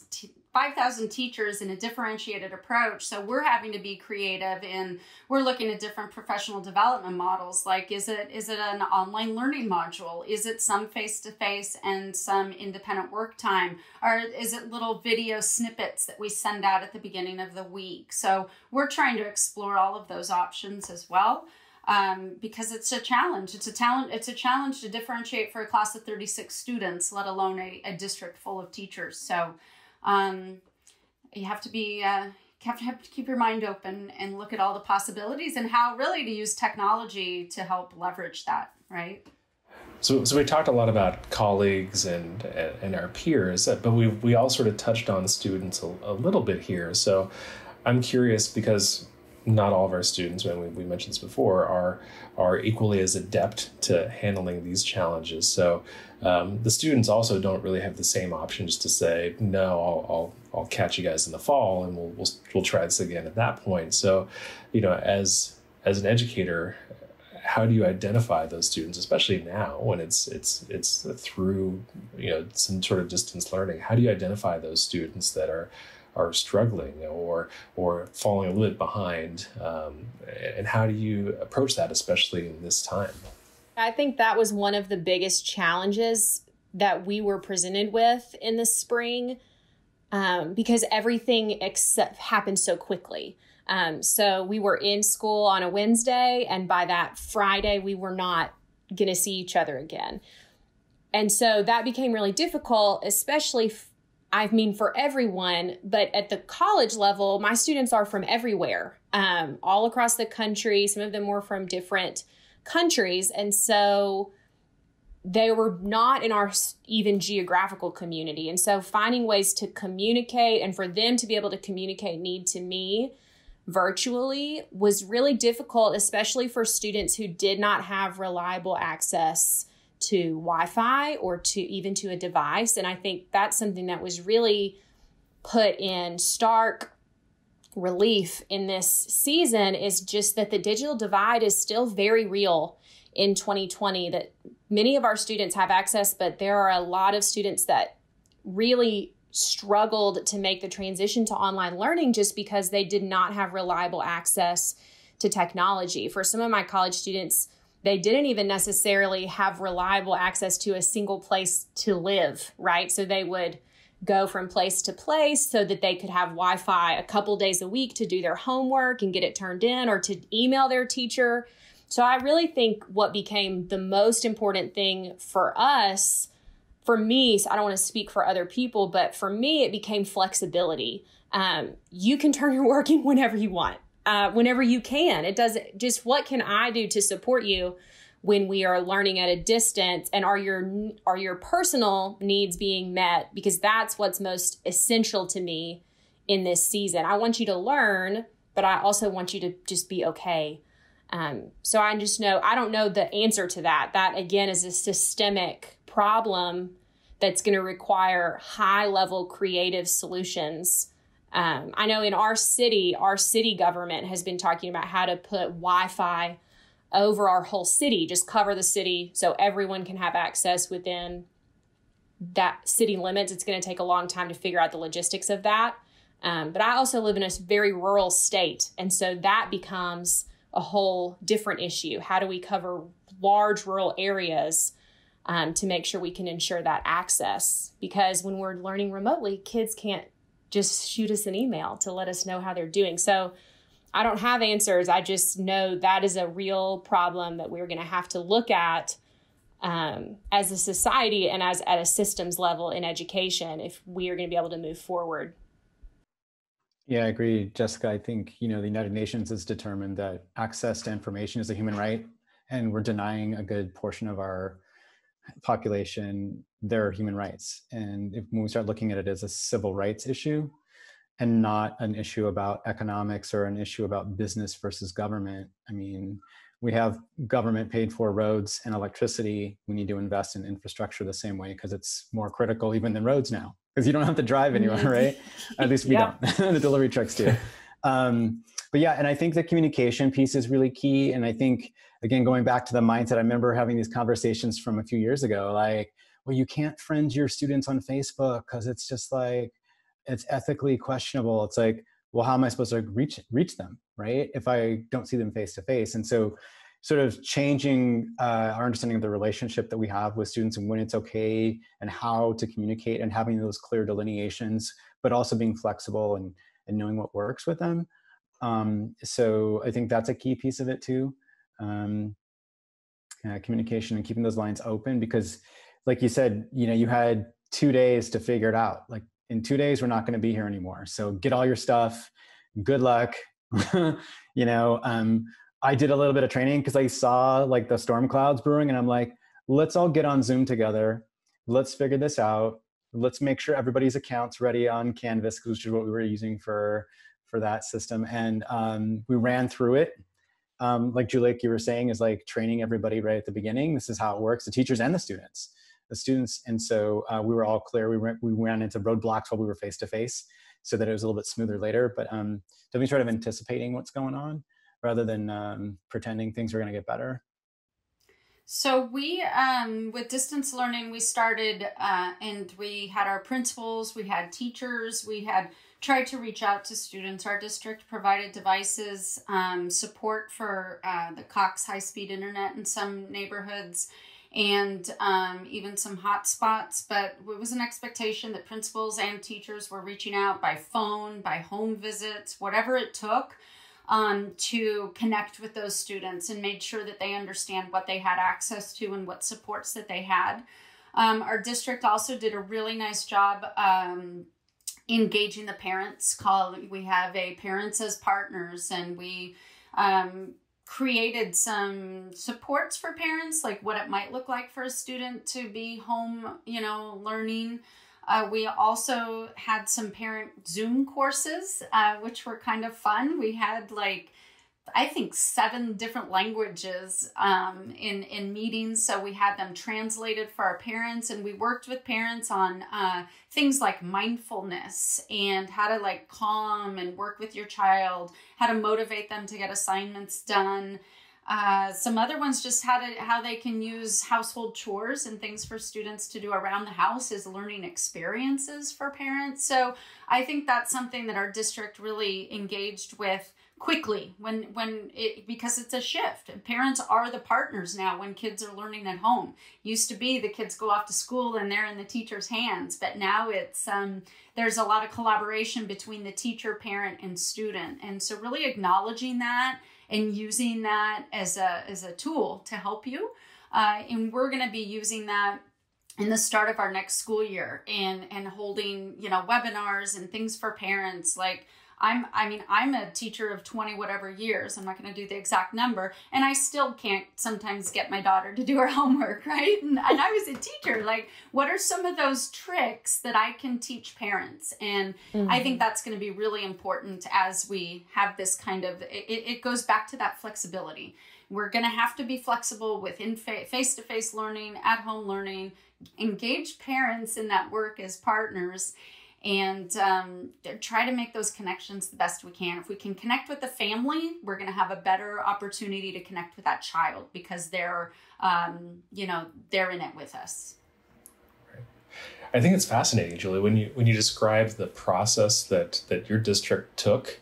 Speaker 4: 5,000 teachers in a differentiated approach. So we're having to be creative and we're looking at different professional development models. Like, is it is it an online learning module? Is it some face to face and some independent work time? Or is it little video snippets that we send out at the beginning of the week? So we're trying to explore all of those options as well. Um, because it's a challenge. It's a talent. It's a challenge to differentiate for a class of 36 students, let alone a, a district full of teachers. So um, you have to be uh, have to, have to keep your mind open and look at all the possibilities and how really to use technology to help leverage that right
Speaker 1: so, so we talked a lot about colleagues and and our peers, but we we all sort of touched on students a, a little bit here. So, I'm curious because not all of our students, and we, we mentioned this before, are are equally as adept to handling these challenges. So um, the students also don't really have the same options to say, no, I'll, I'll, I'll catch you guys in the fall and we'll, we'll, we'll try this again at that point. So, you know, as, as an educator, how do you identify those students, especially now when it's, it's, it's through, you know, some sort of distance learning, how do you identify those students that are, are struggling or or falling a little bit behind um, and how do you approach that especially in this time?
Speaker 3: I think that was one of the biggest challenges that we were presented with in the spring um, because everything except happened so quickly. Um, so we were in school on a wednesday and by that friday we were not going to see each other again. And so that became really difficult especially I mean, for everyone, but at the college level, my students are from everywhere, um, all across the country. Some of them were from different countries. And so they were not in our even geographical community. And so finding ways to communicate and for them to be able to communicate need to me virtually was really difficult, especially for students who did not have reliable access to Wi-Fi or to even to a device. And I think that's something that was really put in stark relief in this season is just that the digital divide is still very real in 2020 that many of our students have access but there are a lot of students that really struggled to make the transition to online learning just because they did not have reliable access to technology. For some of my college students, they didn't even necessarily have reliable access to a single place to live, right? So they would go from place to place so that they could have Wi Fi a couple days a week to do their homework and get it turned in or to email their teacher. So I really think what became the most important thing for us, for me, so I don't want to speak for other people, but for me, it became flexibility. Um, you can turn your <laughs> work in whenever you want, uh, whenever you can. It does just what can I do to support you when we are learning at a distance? And are your are your personal needs being met? Because that's what's most essential to me in this season. I want you to learn but i also want you to just be okay. Um, so i just know i don't know the answer to that. That again is a systemic problem that's going to require high level creative solutions um, i know in our city our city government has been talking about how to put wi-fi over our whole city, just cover the city so everyone can have access within that city limits. It's going to take a long time to figure out the logistics of that. Um, but I also live in a very rural state. And so that becomes a whole different issue. How do we cover large rural areas um, to make sure we can ensure that access? Because when we're learning remotely, kids can't just shoot us an email to let us know how they're doing. So I don't have answers. I just know that is a real problem that we're going to have to look at um, as a society and as at a systems level in education if we are going to be able to move forward.
Speaker 2: Yeah, I agree, Jessica. I think you know the United Nations has determined that access to information is a human right, and we're denying a good portion of our population their human rights. And if when we start looking at it as a civil rights issue, and not an issue about economics or an issue about business versus government. I mean, we have government paid for roads and electricity. We need to invest in infrastructure the same way because it's more critical even than roads now because you don't have to drive anywhere, mm-hmm. right? At least we yeah. don't. <laughs> the delivery trucks do. <laughs> Um, but yeah, and I think the communication piece is really key. And I think, again, going back to the mindset, I remember having these conversations from a few years ago like, well, you can't friend your students on Facebook because it's just like, it's ethically questionable it's like well how am i supposed to reach reach them right if i don't see them face to face and so sort of changing uh, our understanding of the relationship that we have with students and when it's okay and how to communicate and having those clear delineations but also being flexible and, and knowing what works with them um, so i think that's a key piece of it too. Um, uh, communication and keeping those lines open because like you said you know you had two days to figure it out. Like in two days we're not going to be here anymore. So get all your stuff. Good luck. <laughs> You know um, i did a little bit of training because i saw like the storm clouds brewing and i'm like let's all get on zoom together. Let's figure this out. Let's make sure everybody's accounts ready on canvas which is what we were using for for that system and um, we ran through it um, like julie you were saying is like training everybody right at the beginning this is how it works the teachers and the students the students. And so uh, we were all clear. We, went, we ran into roadblocks while we were face to face so that it was a little bit smoother later. But um, definitely sort of anticipating what's going on rather than um, pretending things are going to get better.
Speaker 4: So we, um, with distance learning, we started uh, and we had our principals, we had teachers, we had tried to reach out to students. Our district provided devices, um, support for uh, the Cox high speed internet in some neighborhoods and um, even some hot spots. But it was an expectation that principals and teachers were reaching out by phone, by home visits, whatever it took um, to connect with those students and made sure that they understand what they had access to and what supports that they had. Um, our district also did a really nice job um, engaging the parents. Call we have a parents as partners, and we um, created some supports for parents, like what it might look like for a student to be home, you know, learning. Uh, we also had some parent Zoom courses, uh, which were kind of fun. We had like I think seven different languages um, in in meetings. So we had them translated for our parents, and we worked with parents on uh, things like mindfulness and how to like calm and work with your child, how to motivate them to get assignments done. Uh, some other ones just how to how they can use household chores and things for students to do around the house as learning experiences for parents. So I think that's something that our district really engaged with quickly when when it because it's a shift and parents are the partners now when kids are learning at home used to be the kids go off to school and they're in the teacher's hands but now it's um, there's a lot of collaboration between the teacher parent and student and so really acknowledging that and using that as a as a tool to help you. Uh, and we're going to be using that in the start of our next school year and and holding you know webinars and things for parents like I'm I mean I'm a teacher of 20 whatever years. I'm not going to do the exact number and I still can't sometimes get my daughter to do her <laughs> homework, right? And, and I was a teacher. Like what are some of those tricks that I can teach parents? And mm-hmm. I think that's going to be really important as we have this kind of it, it goes back to that flexibility. We're going to have to be flexible within face to face learning, at home learning, engage parents in that work as partners and um, try to make those connections the best we can. If we can connect with the family, we're going to have a better opportunity to connect with that child because they're, um, you know, they're in it with us.
Speaker 1: I think it's fascinating, Julie, when you when you describe the process that that your district took.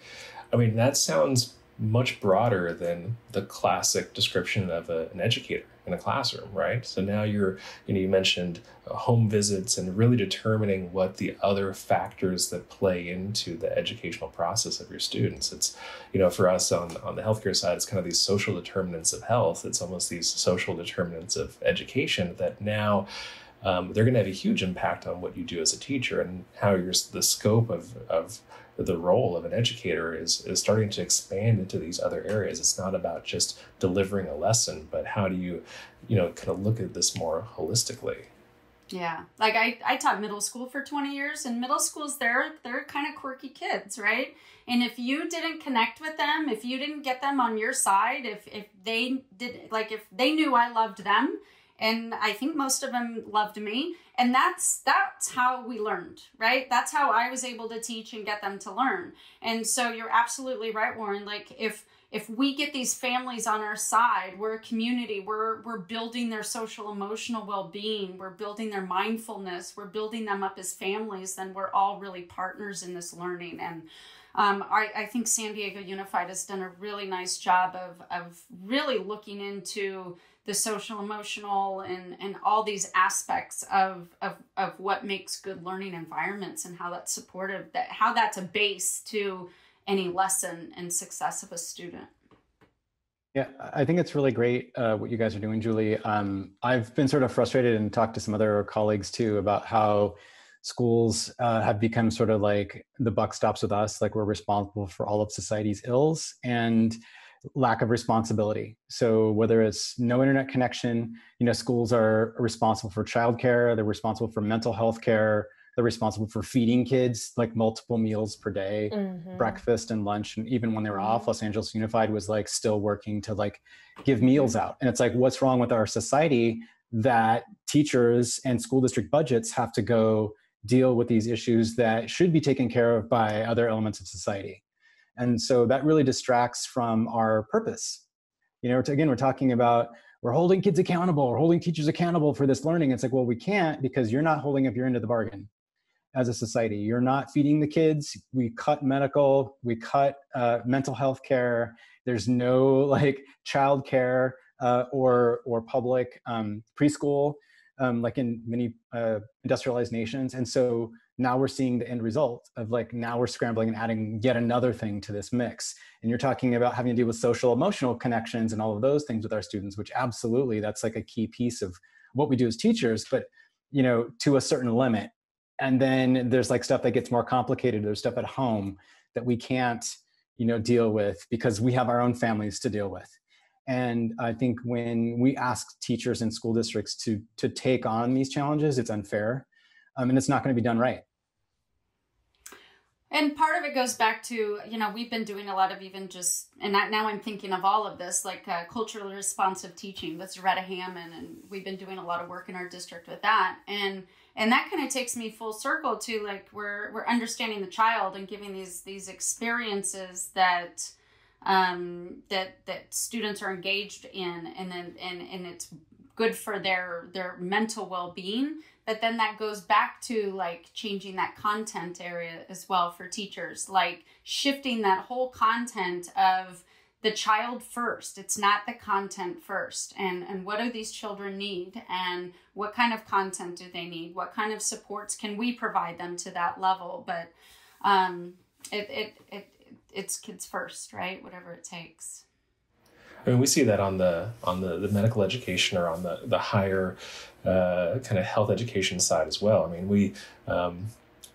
Speaker 1: I mean, that sounds much broader than the classic description of a, an educator in a classroom, right? So now you're, you know, you mentioned uh, home visits and really determining what the other factors that play into the educational process of your students. It's, you know, for us on, on the healthcare side, it's kind of these social determinants of health. It's almost these social determinants of education that now um, they're going to have a huge impact on what you do as a teacher and how your the scope of, of the role of an educator is is starting to expand into these other areas. It's not about just delivering a lesson, but how do you, you know, kind of look at this more holistically.
Speaker 4: Yeah. Like I, I taught middle school for 20 years and middle schools they're they're kind of quirky kids, right? And if you didn't connect with them, if you didn't get them on your side, if if they did like if they knew I loved them and I think most of them loved me, and that's that's how we learned right? That's how i was able to teach and get them to learn. And so you're absolutely right warren. Like if if we get these families on our side we're a community. We're we're building their social emotional well-being. We're building their mindfulness. We're building them up as families. Then we're all really partners in this learning. And um, I, I think san diego unified has done a really nice job of of really looking into the social emotional and and all these aspects of of of what makes good learning environments and how that's supportive that how that's a base to any lesson and success of a student
Speaker 2: yeah, I think it's really great uh, what you guys are doing, Julie. Um, I've been sort of frustrated and talked to some other colleagues too about how schools uh, have become sort of like the buck stops with us, like we're responsible for all of society's ills. And lack of responsibility. So whether it's no internet connection, you know, schools are responsible for childcare, they're responsible for mental health care, they're responsible for feeding kids like multiple meals per day, mm-hmm. breakfast and lunch. And even when they were off, Los Angeles Unified was like still working to like give meals out. And it's like, what's wrong with our society that teachers and school district budgets have to go deal with these issues that should be taken care of by other elements of society? And so that really distracts from our purpose. You know, again, we're talking about we're holding kids accountable, we're holding teachers accountable for this learning. It's like, well, we can't because you're not holding up your end of the bargain as a society. You're not feeding the kids. We cut medical, we cut uh, mental health care. There's no like child care uh, or or public um, preschool, um, like in many uh, industrialized nations. And so now we're seeing the end result of like now we're scrambling and adding yet another thing to this mix. And you're talking about having to deal with social emotional connections and all of those things with our students which absolutely that's like a key piece of what we do as teachers but you know to a certain limit. And then there's like stuff that gets more complicated there's stuff at home that we can't you know deal with because we have our own families to deal with. And i think when we ask teachers and school districts to to take on these challenges it's unfair um, and it's not going to be done right
Speaker 4: and part of it goes back to you know we've been doing a lot of even just and now i'm thinking of all of this like uh, culturally responsive teaching with Zaretta Hammond and we've been doing a lot of work in our district with that and and that kind of takes me full circle to like we're we're understanding the child and giving these these experiences that um, that that students are engaged in, and then and and it's good for their their mental well being. But then that goes back to like changing that content area as well for teachers, like shifting that whole content of the child first. It's not the content first. And and what do these children need? And what kind of content do they need? What kind of supports can we provide them to that level? But um it it, it it's kids first right? Whatever it takes.
Speaker 1: I mean, we see that on the on the, the medical education or on the the higher uh, kind of health education side as well. I mean, we um,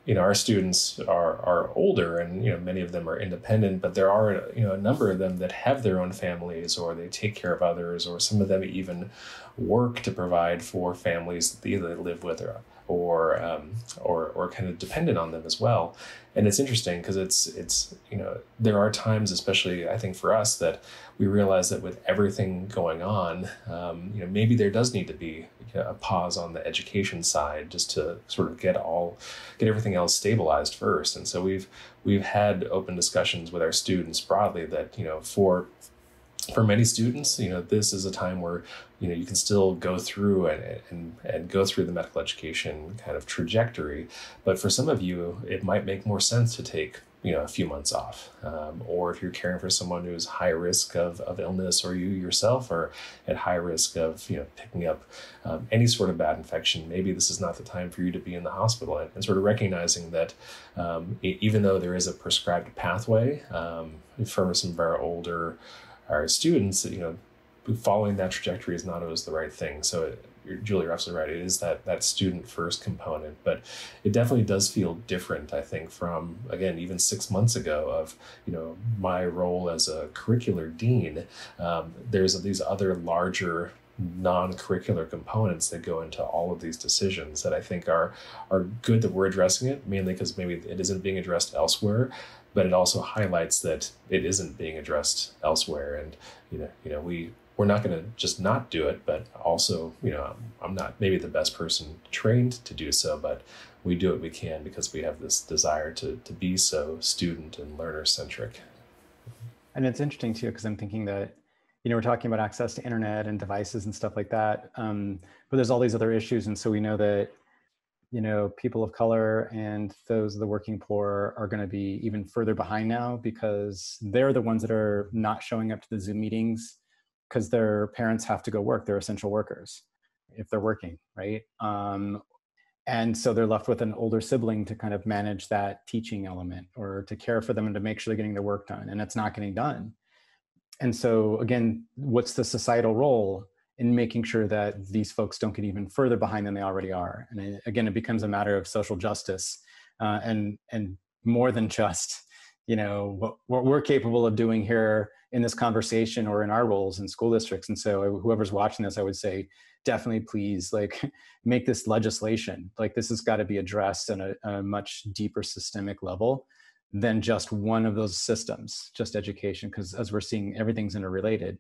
Speaker 1: you know our students are are older and you know many of them are independent but there are you know a number of them that have their own families or they take care of others or some of them even work to provide for families that they live with or or um, or or kind of dependent on them as well. And it's interesting because it's it's you know there are times especially i think for us that we realize that with everything going on um, you know maybe there does need to be a pause on the education side just to sort of get all get everything else stabilized first. And so we've we've had open discussions with our students broadly that you know for for many students, you know, this is a time where, you know, you can still go through and, and, and go through the medical education kind of trajectory. But for some of you, it might make more sense to take, you know, a few months off. Um, or if you're caring for someone who's high risk of, of illness or you yourself are at high risk of, you know, picking up um, any sort of bad infection, maybe this is not the time for you to be in the hospital and, and sort of recognizing that um, even though there is a prescribed pathway um, for some of our older our students, you know, following that trajectory is not always the right thing. So, it, Julie, you're absolutely right. It is that that student first component, but it definitely does feel different. I think from again even six months ago of you know my role as a curricular dean. Um, there's these other larger non-curricular components that go into all of these decisions that I think are are good that we're addressing it mainly because maybe it isn't being addressed elsewhere but it also highlights that it isn't being addressed elsewhere. And you know, you know, we we're not going to just not do it, but also, you know, I'm not maybe the best person trained to do so, but we do what we can because we have this desire to to be so student and learner centric.
Speaker 2: And it's interesting too, because I'm thinking that you know we're talking about access to internet and devices and stuff like that um, but there's all these other issues and so we know that you know, people of color and those of the working poor are going to be even further behind now because they're the ones that are not showing up to the Zoom meetings because their parents have to go work. They're essential workers if they're working, right? Um, and so they're left with an older sibling to kind of manage that teaching element or to care for them and to make sure they're getting their work done, and it's not getting done. And so, again, what's the societal role? In making sure that these folks don't get even further behind than they already are. And it, again, it becomes a matter of social justice uh, and and more than just you know what, what we're capable of doing here in this conversation or in our roles in school districts. And so, whoever's watching this, I would say definitely please like <laughs> make this legislation. Like this has got to be addressed on a, a much deeper systemic level than just one of those systems, just education, because as we're seeing, everything's interrelated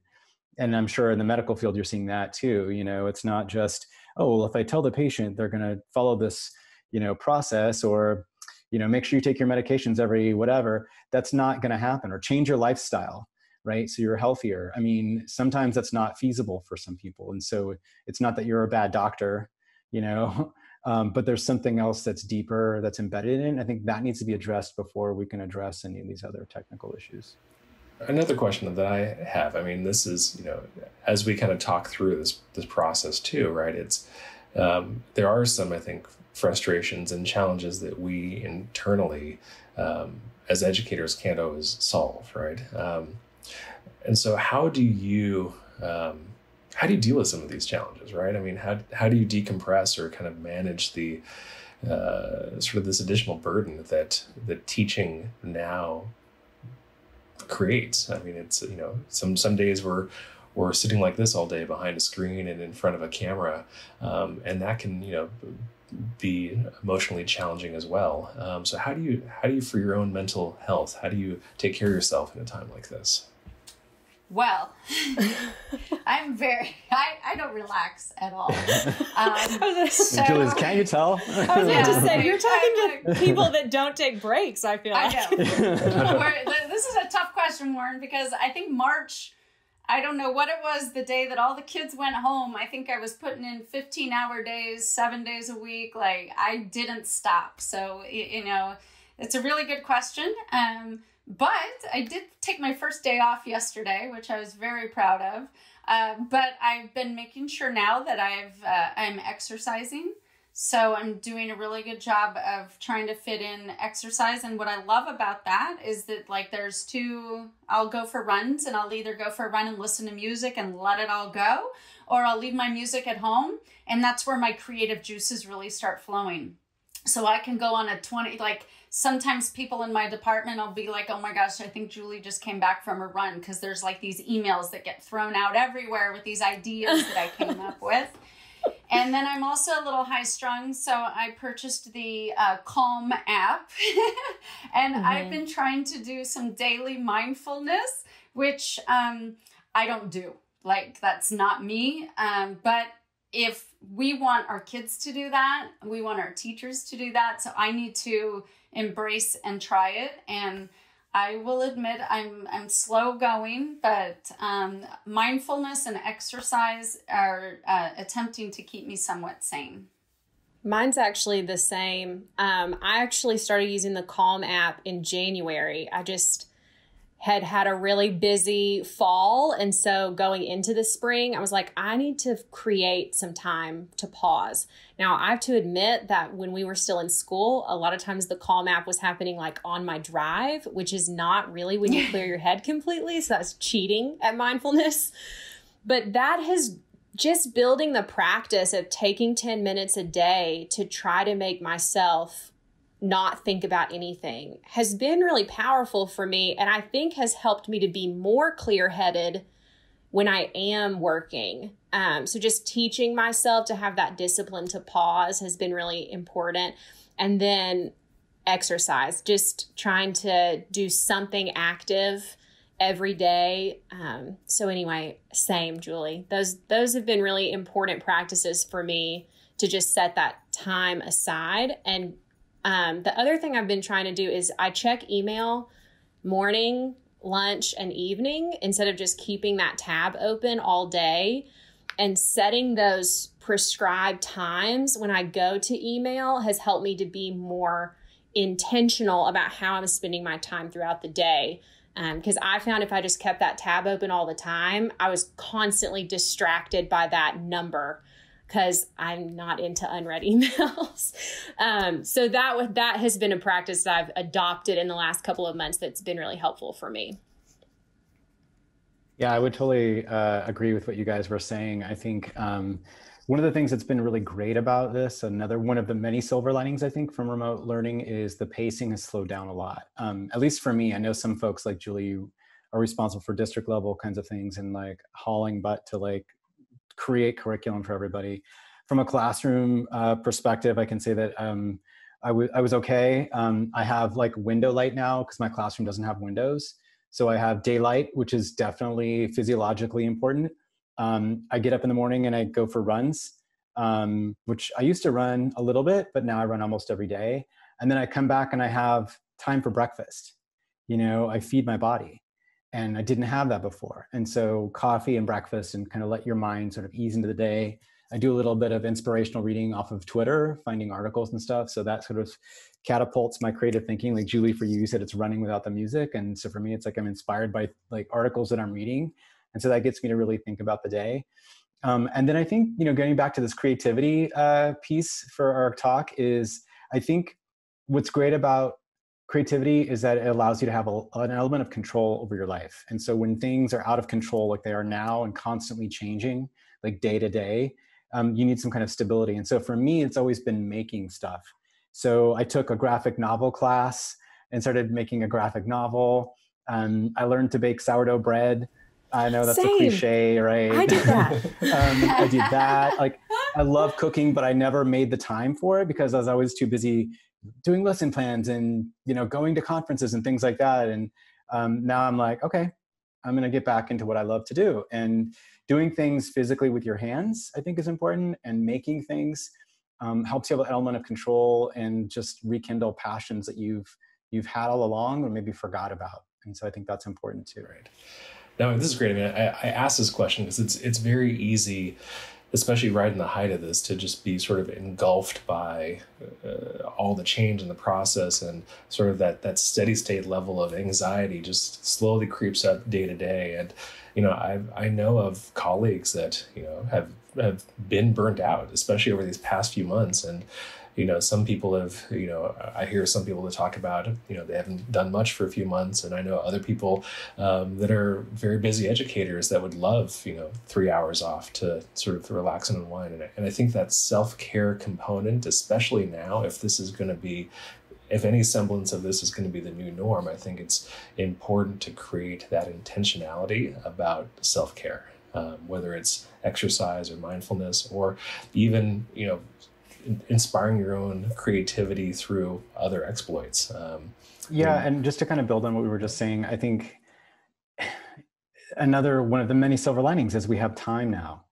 Speaker 2: and i'm sure in the medical field you're seeing that too you know it's not just oh well if i tell the patient they're going to follow this you know process or you know make sure you take your medications every whatever that's not going to happen or change your lifestyle right? So you're healthier. I mean sometimes that's not feasible for some people and so it's not that you're a bad doctor you know <laughs> um, but there's something else that's deeper that's embedded in i think that needs to be addressed before we can address any of these other technical issues
Speaker 1: Another question that I have, I mean, this is, you know, as we kind of talk through this this process too, right? It's um, there are some, I think, frustrations and challenges that we internally, um, as educators, can't always solve, right? Um, and so, how do you um, how do you deal with some of these challenges, right? I mean, how how do you decompress or kind of manage the uh, sort of this additional burden that that teaching now creates. I mean, it's you know some some days we're we're sitting like this all day behind a screen and in front of a camera, um, and that can you know be emotionally challenging as well. Um, so how do you how do you for your own mental health? How do you take care of yourself in a time like this?
Speaker 4: Well, <laughs> I'm very, I, I don't relax at all. <laughs> Um,
Speaker 2: so, Julius, can you tell?
Speaker 3: I was yeah, to say, <laughs> you're talking to people that don't take breaks, I feel like. I
Speaker 4: know. this is a tough question, Warren, because I think March, I don't know what it was the day that all the kids went home. I think I was putting in 15 hour days, seven days a week. Like, I didn't stop. So, you know, it's a really good question. Um, but I did take my first day off yesterday, which I was very proud of. Uh, but I've been making sure now that I've uh, I'm exercising. So I'm doing a really good job of trying to fit in exercise. And what I love about that is that like there's two I'll go for runs and I'll either go for a run and listen to music and let it all go, or I'll leave my music at home. And that's where my creative juices really start flowing. So I can go on a 20 like sometimes people in my department will be like, oh my gosh, I think Julie just came back from a run because there's like these emails that get thrown out everywhere with these ideas that I came up <laughs> with. And then I'm also a little high strung, so I purchased the uh, Calm app. <laughs> and mm-hmm. I've been trying to do some daily mindfulness, which um, I don't do. Like, that's not me. Um, but if we want our kids to do that, we want our teachers to do that. So I need to embrace and try it. And I will admit I'm I'm slow going, but um, mindfulness and exercise are uh, attempting to keep me somewhat sane.
Speaker 3: Mine's actually the same. Um, I actually started using the Calm app in January. I just had had a really busy fall. And so going into the spring, I was like, I need to create some time to pause. Now, I have to admit that when we were still in school, a lot of times the Calm app was happening like on my drive, which is not really when you clear your head completely. So that's cheating at mindfulness. But that has just building the practice of taking 10 minutes a day to try to make myself not think about anything has been really powerful for me and I think has helped me to be more clear headed when I am working. Um, so just teaching myself to have that discipline to pause has been really important. And then exercise, just trying to do something active every day. Um, so anyway, same, Julie. Those those have been really important practices for me to just set that time aside and um, the other thing I've been trying to do is I check email morning, lunch, and evening instead of just keeping that tab open all day and setting those prescribed times when I go to email has helped me to be more intentional about how I'm spending my time throughout the day. Because um, I found if I just kept that tab open all the time, I was constantly distracted by that number because I'm not into unread emails. <laughs> um, so that that has been a practice that I've adopted in the last couple of months that's been really helpful for me.
Speaker 2: Yeah, I would totally uh, agree with what you guys were saying. I think um, one of the things that's been really great about this, another one of the many silver linings I think from remote learning is the pacing has slowed down a lot. Um, at least for me, I know some folks like Julie are responsible for district level kinds of things and like hauling butt to like create curriculum for everybody. From a classroom uh, perspective, I can say that um, I, was okay. Um, I have like window light now because my classroom doesn't have windows. So I have daylight, which is definitely physiologically important. Um, I get up in the morning and I go for runs, um, which I used to run a little bit, but now I run almost every day. And then I come back and I have time for breakfast. You know, I feed my body and I didn't have that before. And so coffee and breakfast and kind of let your mind sort of ease into the day. I do a little bit of inspirational reading off of Twitter, finding articles and stuff. So that sort of catapults my creative thinking. Like Julie, for you, you said it's running without the music. And so for me, it's like I'm inspired by like articles that I'm reading. And so that gets me to really think about the day. Um, and then I think, you know, getting back to this creativity uh, piece for our talk is I think what's great about creativity is that it allows you to have a, an element of control over your life. And so when things are out of control, like they are now and constantly changing, like day to day, um, you need some kind of stability. And so for me, it's always been making stuff. So I took a graphic novel class and started making a graphic novel. Um, I learned to bake sourdough bread. I know that's Same. a cliche, right?
Speaker 3: I did that. <laughs>
Speaker 2: um, I did that. Like, I love cooking, but I never made the time for it because I was always too busy doing lesson plans and you know going to conferences and things like that and um, now i'm like okay I'm going to get back into what I love to do. And doing things physically with your hands, I think, is important, and making things um, helps you have an element of control and just rekindle passions that you've you've had all along or maybe forgot about. And so I think that's important too.
Speaker 1: Right. Now this is great. I mean, I, I asked this question because it's it's very easy especially right in the height of this, to just be sort of engulfed by uh, all the change in the process and sort of that that steady state level of anxiety just slowly creeps up day to day. And you know, I I know of colleagues that you know have have been burnt out, especially over these past few months, and you know some people have you know i hear some people that talk about you know they haven't done much for a few months. And i know other people um, that are very busy educators that would love you know three hours off to sort of relax and unwind. And I, and I think that self-care component especially now if this is going to be if any semblance of this is going to be the new norm, I think it's important to create that intentionality about self care, um, whether it's exercise or mindfulness, or even you know inspiring your own creativity through other exploits. Um,
Speaker 2: yeah, and just to kind of build on what we were just saying, I think another one of the many silver linings is we have time now.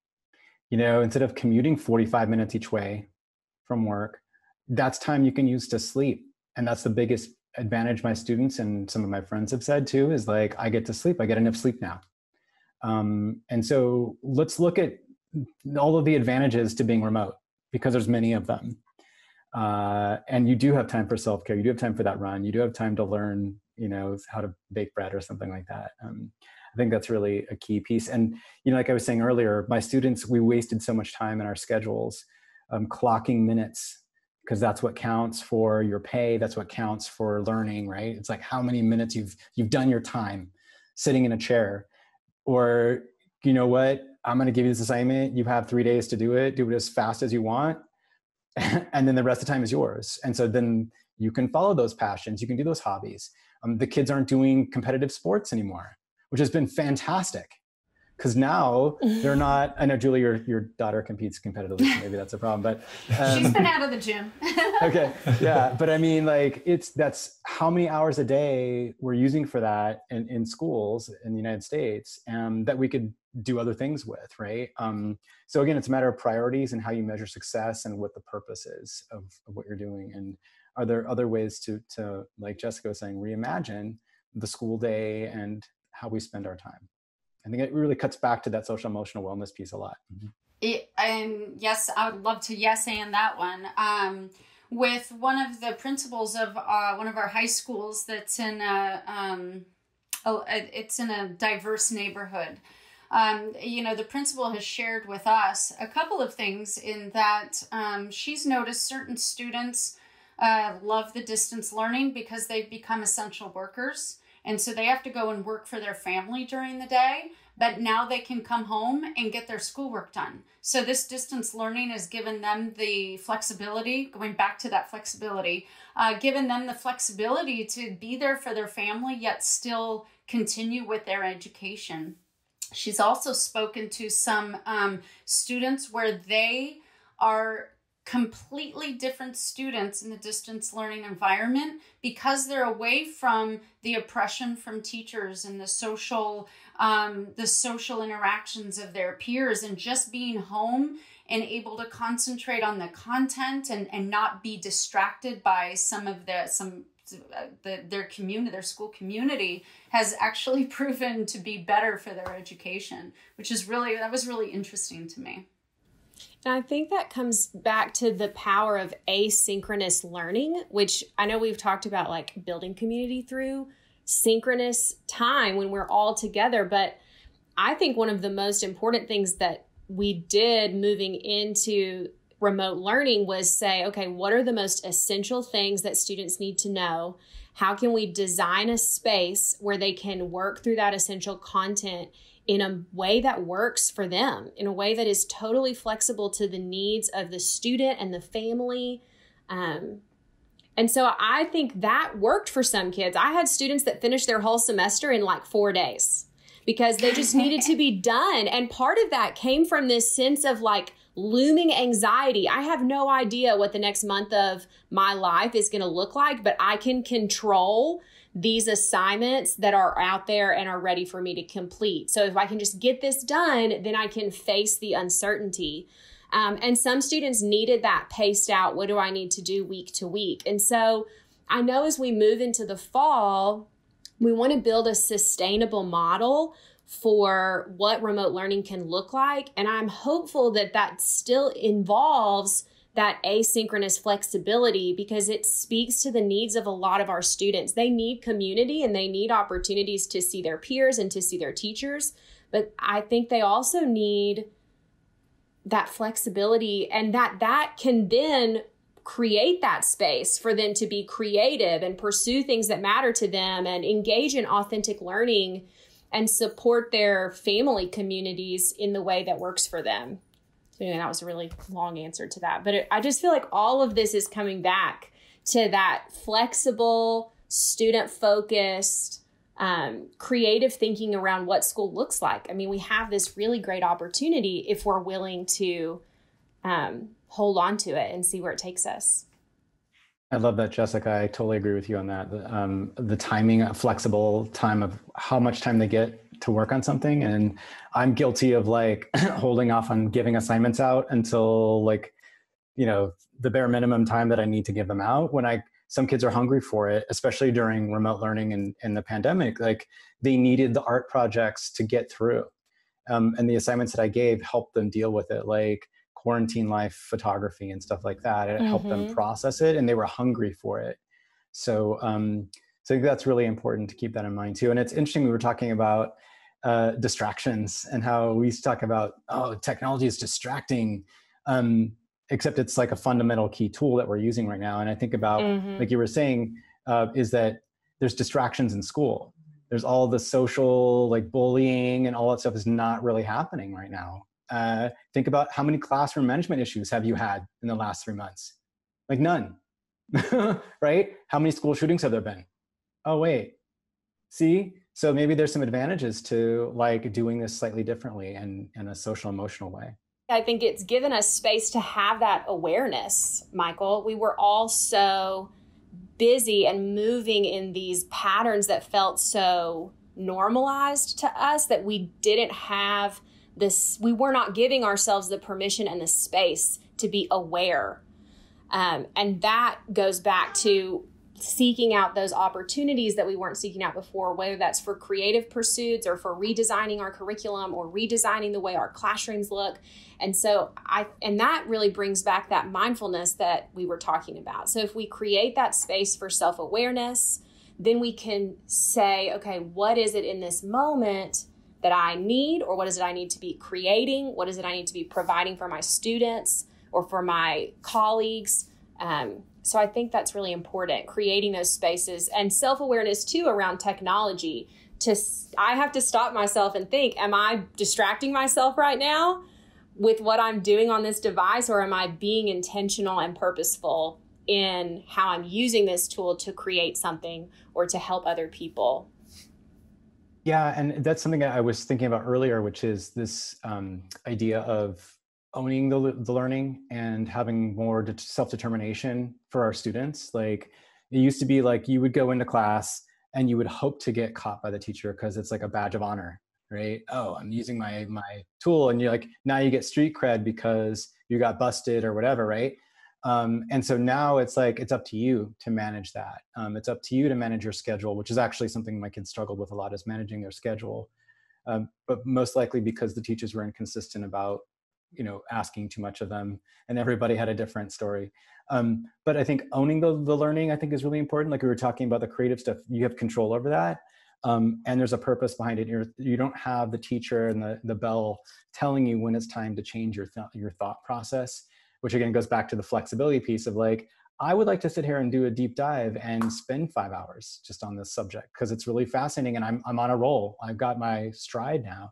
Speaker 2: You know, instead of commuting 45 minutes each way from work, that's time you can use to sleep. And that's the biggest advantage my students and some of my friends have said too is like, I get to sleep, I get enough sleep now. Um, and so let's look at all of the advantages to being remote because there's many of them. Uh, and you do have time for self care. You do have time for that run. You do have time to learn, you know, how to bake bread or something like that. Um, I think that's really a key piece. And you know, like I was saying earlier, my students, we wasted so much time in our schedules, um, clocking minutes because that's what counts for your pay. That's what counts for learning, right? It's like how many minutes you've you've done your time sitting in a chair, or you know what? I'm going to give you this assignment. You have three days to do it. Do it as fast as you want. <laughs> and then the rest of the time is yours. And so then you can follow those passions. You can do those hobbies. Um, the kids aren't doing competitive sports anymore, which has been fantastic because now they're <laughs> not. I know Julie, your your daughter competes competitively, so maybe that's a problem. But
Speaker 4: um, she's been out of the gym. <laughs>
Speaker 2: okay, yeah, but I mean, like, it's that's how many hours a day we're using for that in, in schools in the United States, and that we could do other things with, right? Um, so again, it's a matter of priorities and how you measure success and what the purpose is of, of what you're doing. And are there other ways to to like Jessica was saying, reimagine the school day and how we spend our time? I think it really cuts back to that social emotional wellness piece a lot. Mm-hmm.
Speaker 4: It, and yes, I would love to yes and that one. Um, with one of the principals of uh, one of our high schools that's in a, um, a, it's in a diverse neighborhood. Um, you know, the principal has shared with us a couple of things in that um, she's noticed certain students uh, love the distance learning because they've become essential workers. And so they have to go and work for their family during the day, but now they can come home and get their schoolwork done. So this distance learning has given them the flexibility, going back to that flexibility, uh, given them the flexibility to be there for their family, yet still continue with their education. She's also spoken to some um, students where they are completely different students in the distance learning environment because they're away from the oppression from teachers and the social um, the social interactions of their peers and just being home and able to concentrate on the content and, and not be distracted by some of the some the, their community their school community has actually <laughs> proven to be better for their education which is really that was really interesting to me
Speaker 3: and I think that comes back to the power of asynchronous learning, which I know we've talked about like building community through synchronous time when we're all together. But I think one of the most important things that we did moving into remote learning was say, okay, what are the most essential things that students need to know? How can we design a space where they can work through that essential content in a way that works for them, in a way that is totally flexible to the needs of the student and the family. Um, and so I think that worked for some kids. I had students that finished their whole semester in like four days because they just needed to be <laughs> done. And part of that came from this sense of like looming anxiety. I have no idea what the next month of my life is going to look like, but I can control these assignments that are out there and are ready for me to complete. So if I can just get this done, then I can face the uncertainty. Um, and some students needed that paced out. What do I need to do week to week? And so I know as we move into the fall, we want to build a sustainable model for what remote learning can look like. And I'm hopeful that that still involves that asynchronous flexibility because it speaks to the needs of a lot of our students. They need community and they need opportunities to see their peers and to see their teachers. But I think they also need that flexibility and that that can then create that space for them to be creative and pursue things that matter to them and engage in authentic learning and support their family communities in the way that works for them. So, anyway, that was a really long answer to that. But it, I just feel like all of this is coming back to that flexible, student focused, um, creative thinking around what school looks like. I mean, we have this really great opportunity if we're willing to um, hold on to it and see where it takes us.
Speaker 2: I love that, Jessica. I totally agree with you on that. Um, the timing, flexible time of how much time they get to work on something. And I'm guilty of like <clears throat> holding off on giving assignments out until like, you know, the bare minimum time that I need to give them out. When I, some kids are hungry for it, especially during remote learning and, and the pandemic, like they needed the art projects to get through. Um, and the assignments that I gave helped them deal with it. Like, quarantine life photography and stuff like that. It mm-hmm. helped them mm-hmm. process it, and they were hungry for it. So, um, so I think that's really important to keep that in mind too. And it's interesting we were talking about uh, distractions and how we used to talk about oh technology is distracting, um, except it's like a fundamental key tool that we're using right now. And I think about mm-hmm. like you were saying uh, is that there's distractions in school. There's all the social like bullying and all that stuff is not really happening right now uh, think about how many classroom management issues have you had in the last three months? Like none, <laughs> right? How many school shootings have there been? Oh, wait. See? So maybe there's some advantages to like doing this slightly differently and in a social emotional way.
Speaker 3: I think it's given us space to have that awareness, Michael. We were all so busy and moving in these patterns that felt so normalized to us that we didn't have this we were not giving ourselves the permission and the space to be aware um, and that goes back to seeking out those opportunities that we weren't seeking out before whether that's for creative pursuits or for redesigning our curriculum or redesigning the way our classrooms look and so i and that really brings back that mindfulness that we were talking about so if we create that space for self-awareness then we can say okay what is it in this moment that I need, or what is it I need to be creating? What is it I need to be providing for my students or for my colleagues? Um, so I think that's really important, creating those spaces and self awareness too around technology. To I have to stop myself and think: Am I distracting myself right now with what I'm doing on this device, or am I being intentional and purposeful in how I'm using this tool to create something or to help other people?
Speaker 2: Yeah, and that's something I was thinking about earlier, which is this um, idea of owning the, the learning and having more self-determination for our students. Like it used to be like you would go into class and you would hope to get caught by the teacher because it's like a badge of honor, right? Oh, I'm using my my tool, and you're like now you get street cred because you got busted or whatever, right? Um, and so now it's like it's up to you to manage that. Um, it's up to you to manage your schedule, which is actually something my kids struggled with a lot is managing their schedule. Um, but most likely because the teachers were inconsistent about you know asking too much of them and everybody had a different story. Um, but i think owning the, the learning i think is really important. Like we were talking about the creative stuff you have control over that um, and there's a purpose behind it. You're, you don't have the teacher and the, the bell telling you when it's time to change your, th- your thought process which again goes back to the flexibility piece of like i would like to sit here and do a deep dive and spend five hours just on this subject because it's really fascinating and I'm, I'm on a roll. I've got my stride now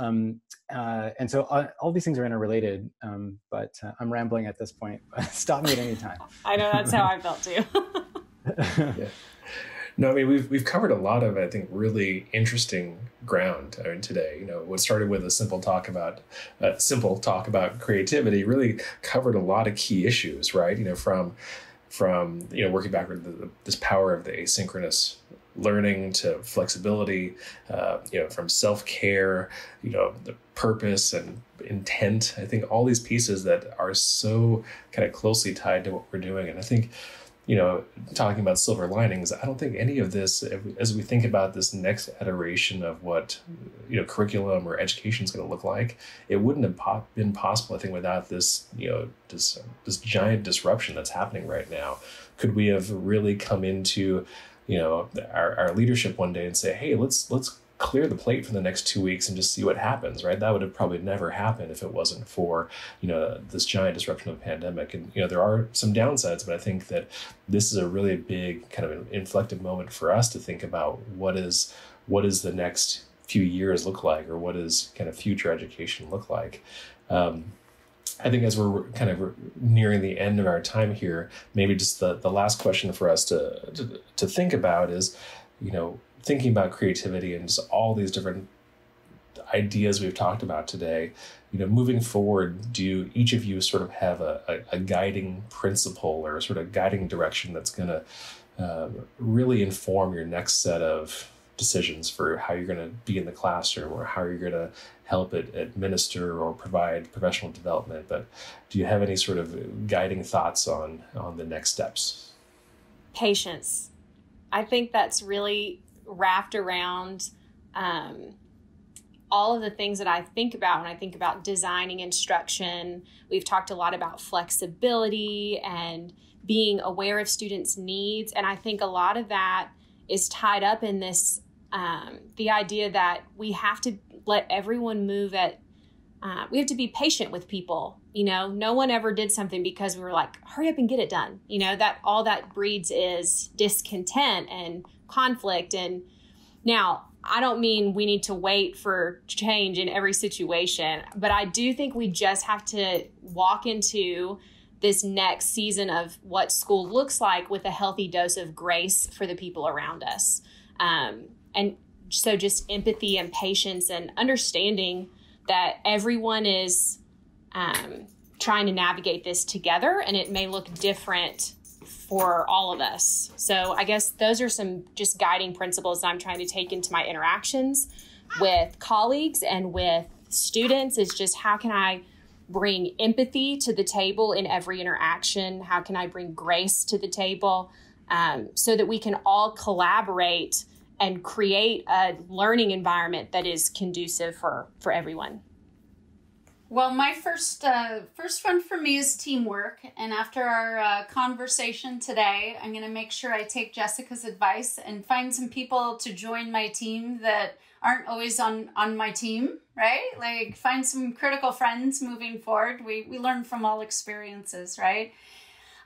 Speaker 2: um, uh, and so uh, all these things are interrelated um, but uh, i'm rambling at this point <laughs> stop me at any time
Speaker 3: i know that's how i felt too <laughs>
Speaker 1: yeah. No, I mean we've we've covered a lot of I think really interesting ground I mean, today. You know, what started with a simple talk about uh, simple talk about creativity really covered a lot of key issues, right? You know, from from you know working backward the, this power of the asynchronous learning to flexibility, uh, you know, from self care, you know, the purpose and intent. I think all these pieces that are so kind of closely tied to what we're doing, and I think you know, talking about silver linings, I don't think any of this, as we think about this next iteration of what, you know, curriculum or education is going to look like, it wouldn't have been possible, I think, without this, you know, this, this giant disruption that's happening right now. Could we have really come into, you know, our, our leadership one day and say, hey, let's, let's clear the plate for the next two weeks and just see what happens, right? That would have probably never happened if it wasn't for, you know, this giant disruption of the pandemic. And, you know, there are some downsides, but I think that this is a really big kind of an inflective moment for us to think about what is what is the next few years look like or what does kind of future education look like. Um, I think as we're kind of nearing the end of our time here, maybe just the, the last question for us to, to, to think about is, you know, thinking about creativity and just all these different ideas we've talked about today, you know, moving forward, do each of you sort of have a, a, a guiding principle or a sort of guiding direction that's going to uh, really inform your next set of decisions for how you're going to be in the classroom or how you're going to help it administer or provide professional development. But do you have any sort of guiding thoughts on on the next steps?
Speaker 3: Patience. I think that's really wrapped around um, all of the things that I think about when I think about designing instruction. We've talked a lot about flexibility and being aware of students' needs. And I think a lot of that is tied up in this um, the idea that we have to let everyone move at uh, we have to be patient with people you know? No one ever did something because we were like hurry up and get it done. You know that all that breeds is discontent and conflict. And now I don't mean we need to wait for change in every situation, but I do think we just have to walk into this next season of what school looks like with a healthy dose of grace for the people around us. Um, and so just empathy and patience and understanding that everyone is um, trying to navigate this together and it may look different for all of us. So I guess those are some just guiding principles that I'm trying to take into my interactions with colleagues and with students is just how can I bring empathy to the table in every interaction? How can I bring grace to the table um, so that we can all collaborate and create a learning environment that is conducive for, for everyone?
Speaker 4: Well, my first uh, first one for me is teamwork, and after our uh, conversation today, I'm going to make sure I take Jessica's advice and find some people to join my team that aren't always on on my team, right? Like find some critical friends moving forward. We we learn from all experiences, right?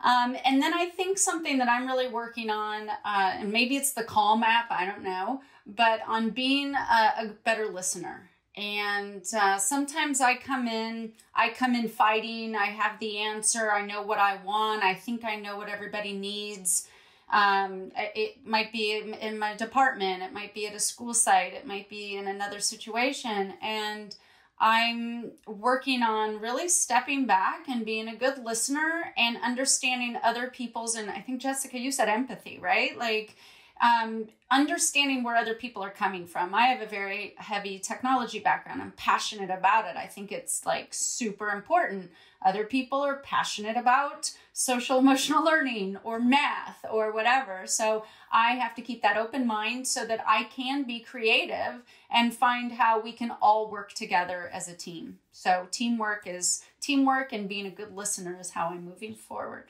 Speaker 4: Um, and then I think something that I'm really working on, uh, and maybe it's the Calm app, I don't know, but on being a, a better listener. And uh, sometimes i come in i come in fighting i have the answer i know what i want i think i know what everybody needs. Um, it might be in my department it might be at a school site it might be in another situation. And i'm working on really stepping back and being a good listener and understanding other people's and i think jessica you said empathy right like um, understanding where other people are coming from. I have a very heavy technology background. I'm passionate about it. I think it's like super important. Other people are passionate about social <laughs> emotional learning or math or whatever. So I have to keep that open mind so that I can be creative and find how we can all work together as a team. So teamwork is teamwork and being a good listener is how I'm moving forward.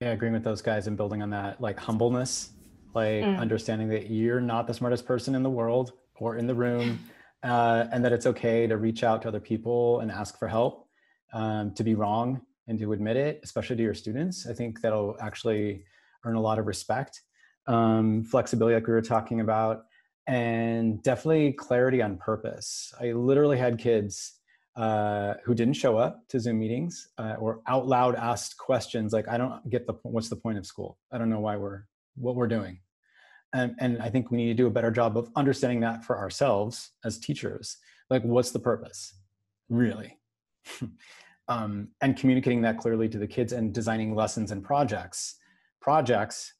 Speaker 2: Yeah, agreeing with those guys and building on that like humbleness like mm. understanding that you're not the smartest person in the world or in the room uh, and that it's okay to reach out to other people and ask for help um, to be wrong and to admit it especially to your students i think that'll actually earn a lot of respect um, flexibility like we were talking about and definitely clarity on purpose. I literally had kids uh, who didn't show up to zoom meetings uh, or out loud asked questions like i don't get the point, what's the point of school? I don't know why we're what we're doing. And, and i think we need to do a better job of understanding that for ourselves as teachers. Like what's the purpose? Really <laughs> um, and communicating that clearly to the kids and designing lessons and projects projects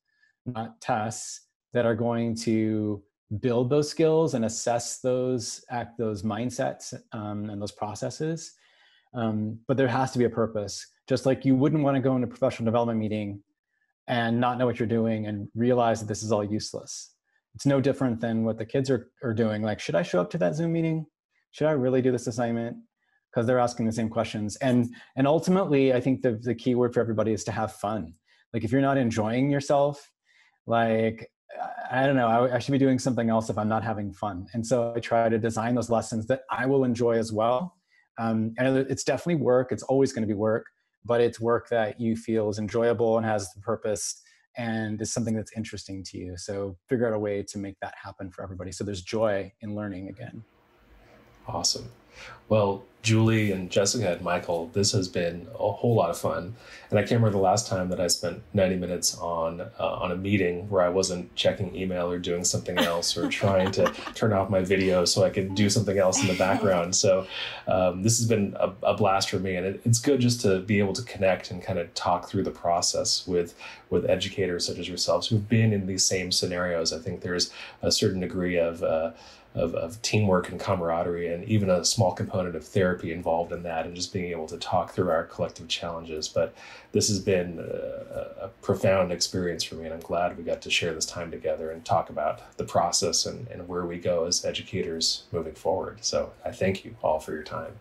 Speaker 2: not tests that are going to build those skills and assess those act those mindsets um, and those processes. Um, but there has to be a purpose. Just like you wouldn't want to go into a professional development meeting and not know what you're doing and realize that this is all useless. It's no different than what the kids are, are doing. Like should i show up to that zoom meeting? Should i really do this assignment because they're asking the same questions and and ultimately i think the, the key word for everybody is to have fun like if you're not enjoying yourself like I don't know, I, I, should be doing something else if I'm not having fun. And so I try to design those lessons that I will enjoy as well. Um, and it's definitely work, it's always going to be work, but it's work that you feel is enjoyable and has the purpose and is something that's interesting to you. So figure out a way to make that happen for everybody. So there's joy in learning again.
Speaker 1: Awesome. Well, Julie and Jessica and Michael, this has been a whole lot of fun. And I can't remember the last time that I spent 90 minutes on uh, on a meeting where I wasn't checking email or doing something else or <laughs> trying to turn off my video so I could do something else in the background. So um, this has been a, a, blast for me, and it, it's good just to be able to connect and kind of talk through the process with with educators such as yourselves who've been in these same scenarios. I think there's a certain degree of uh, of, of teamwork and camaraderie, and even a small component of therapy involved in that, and just being able to talk through our collective challenges. But this has been a, a profound experience for me, and I'm glad we got to share this time together and talk about the process and, and where we go as educators moving forward. So I thank you all for your time.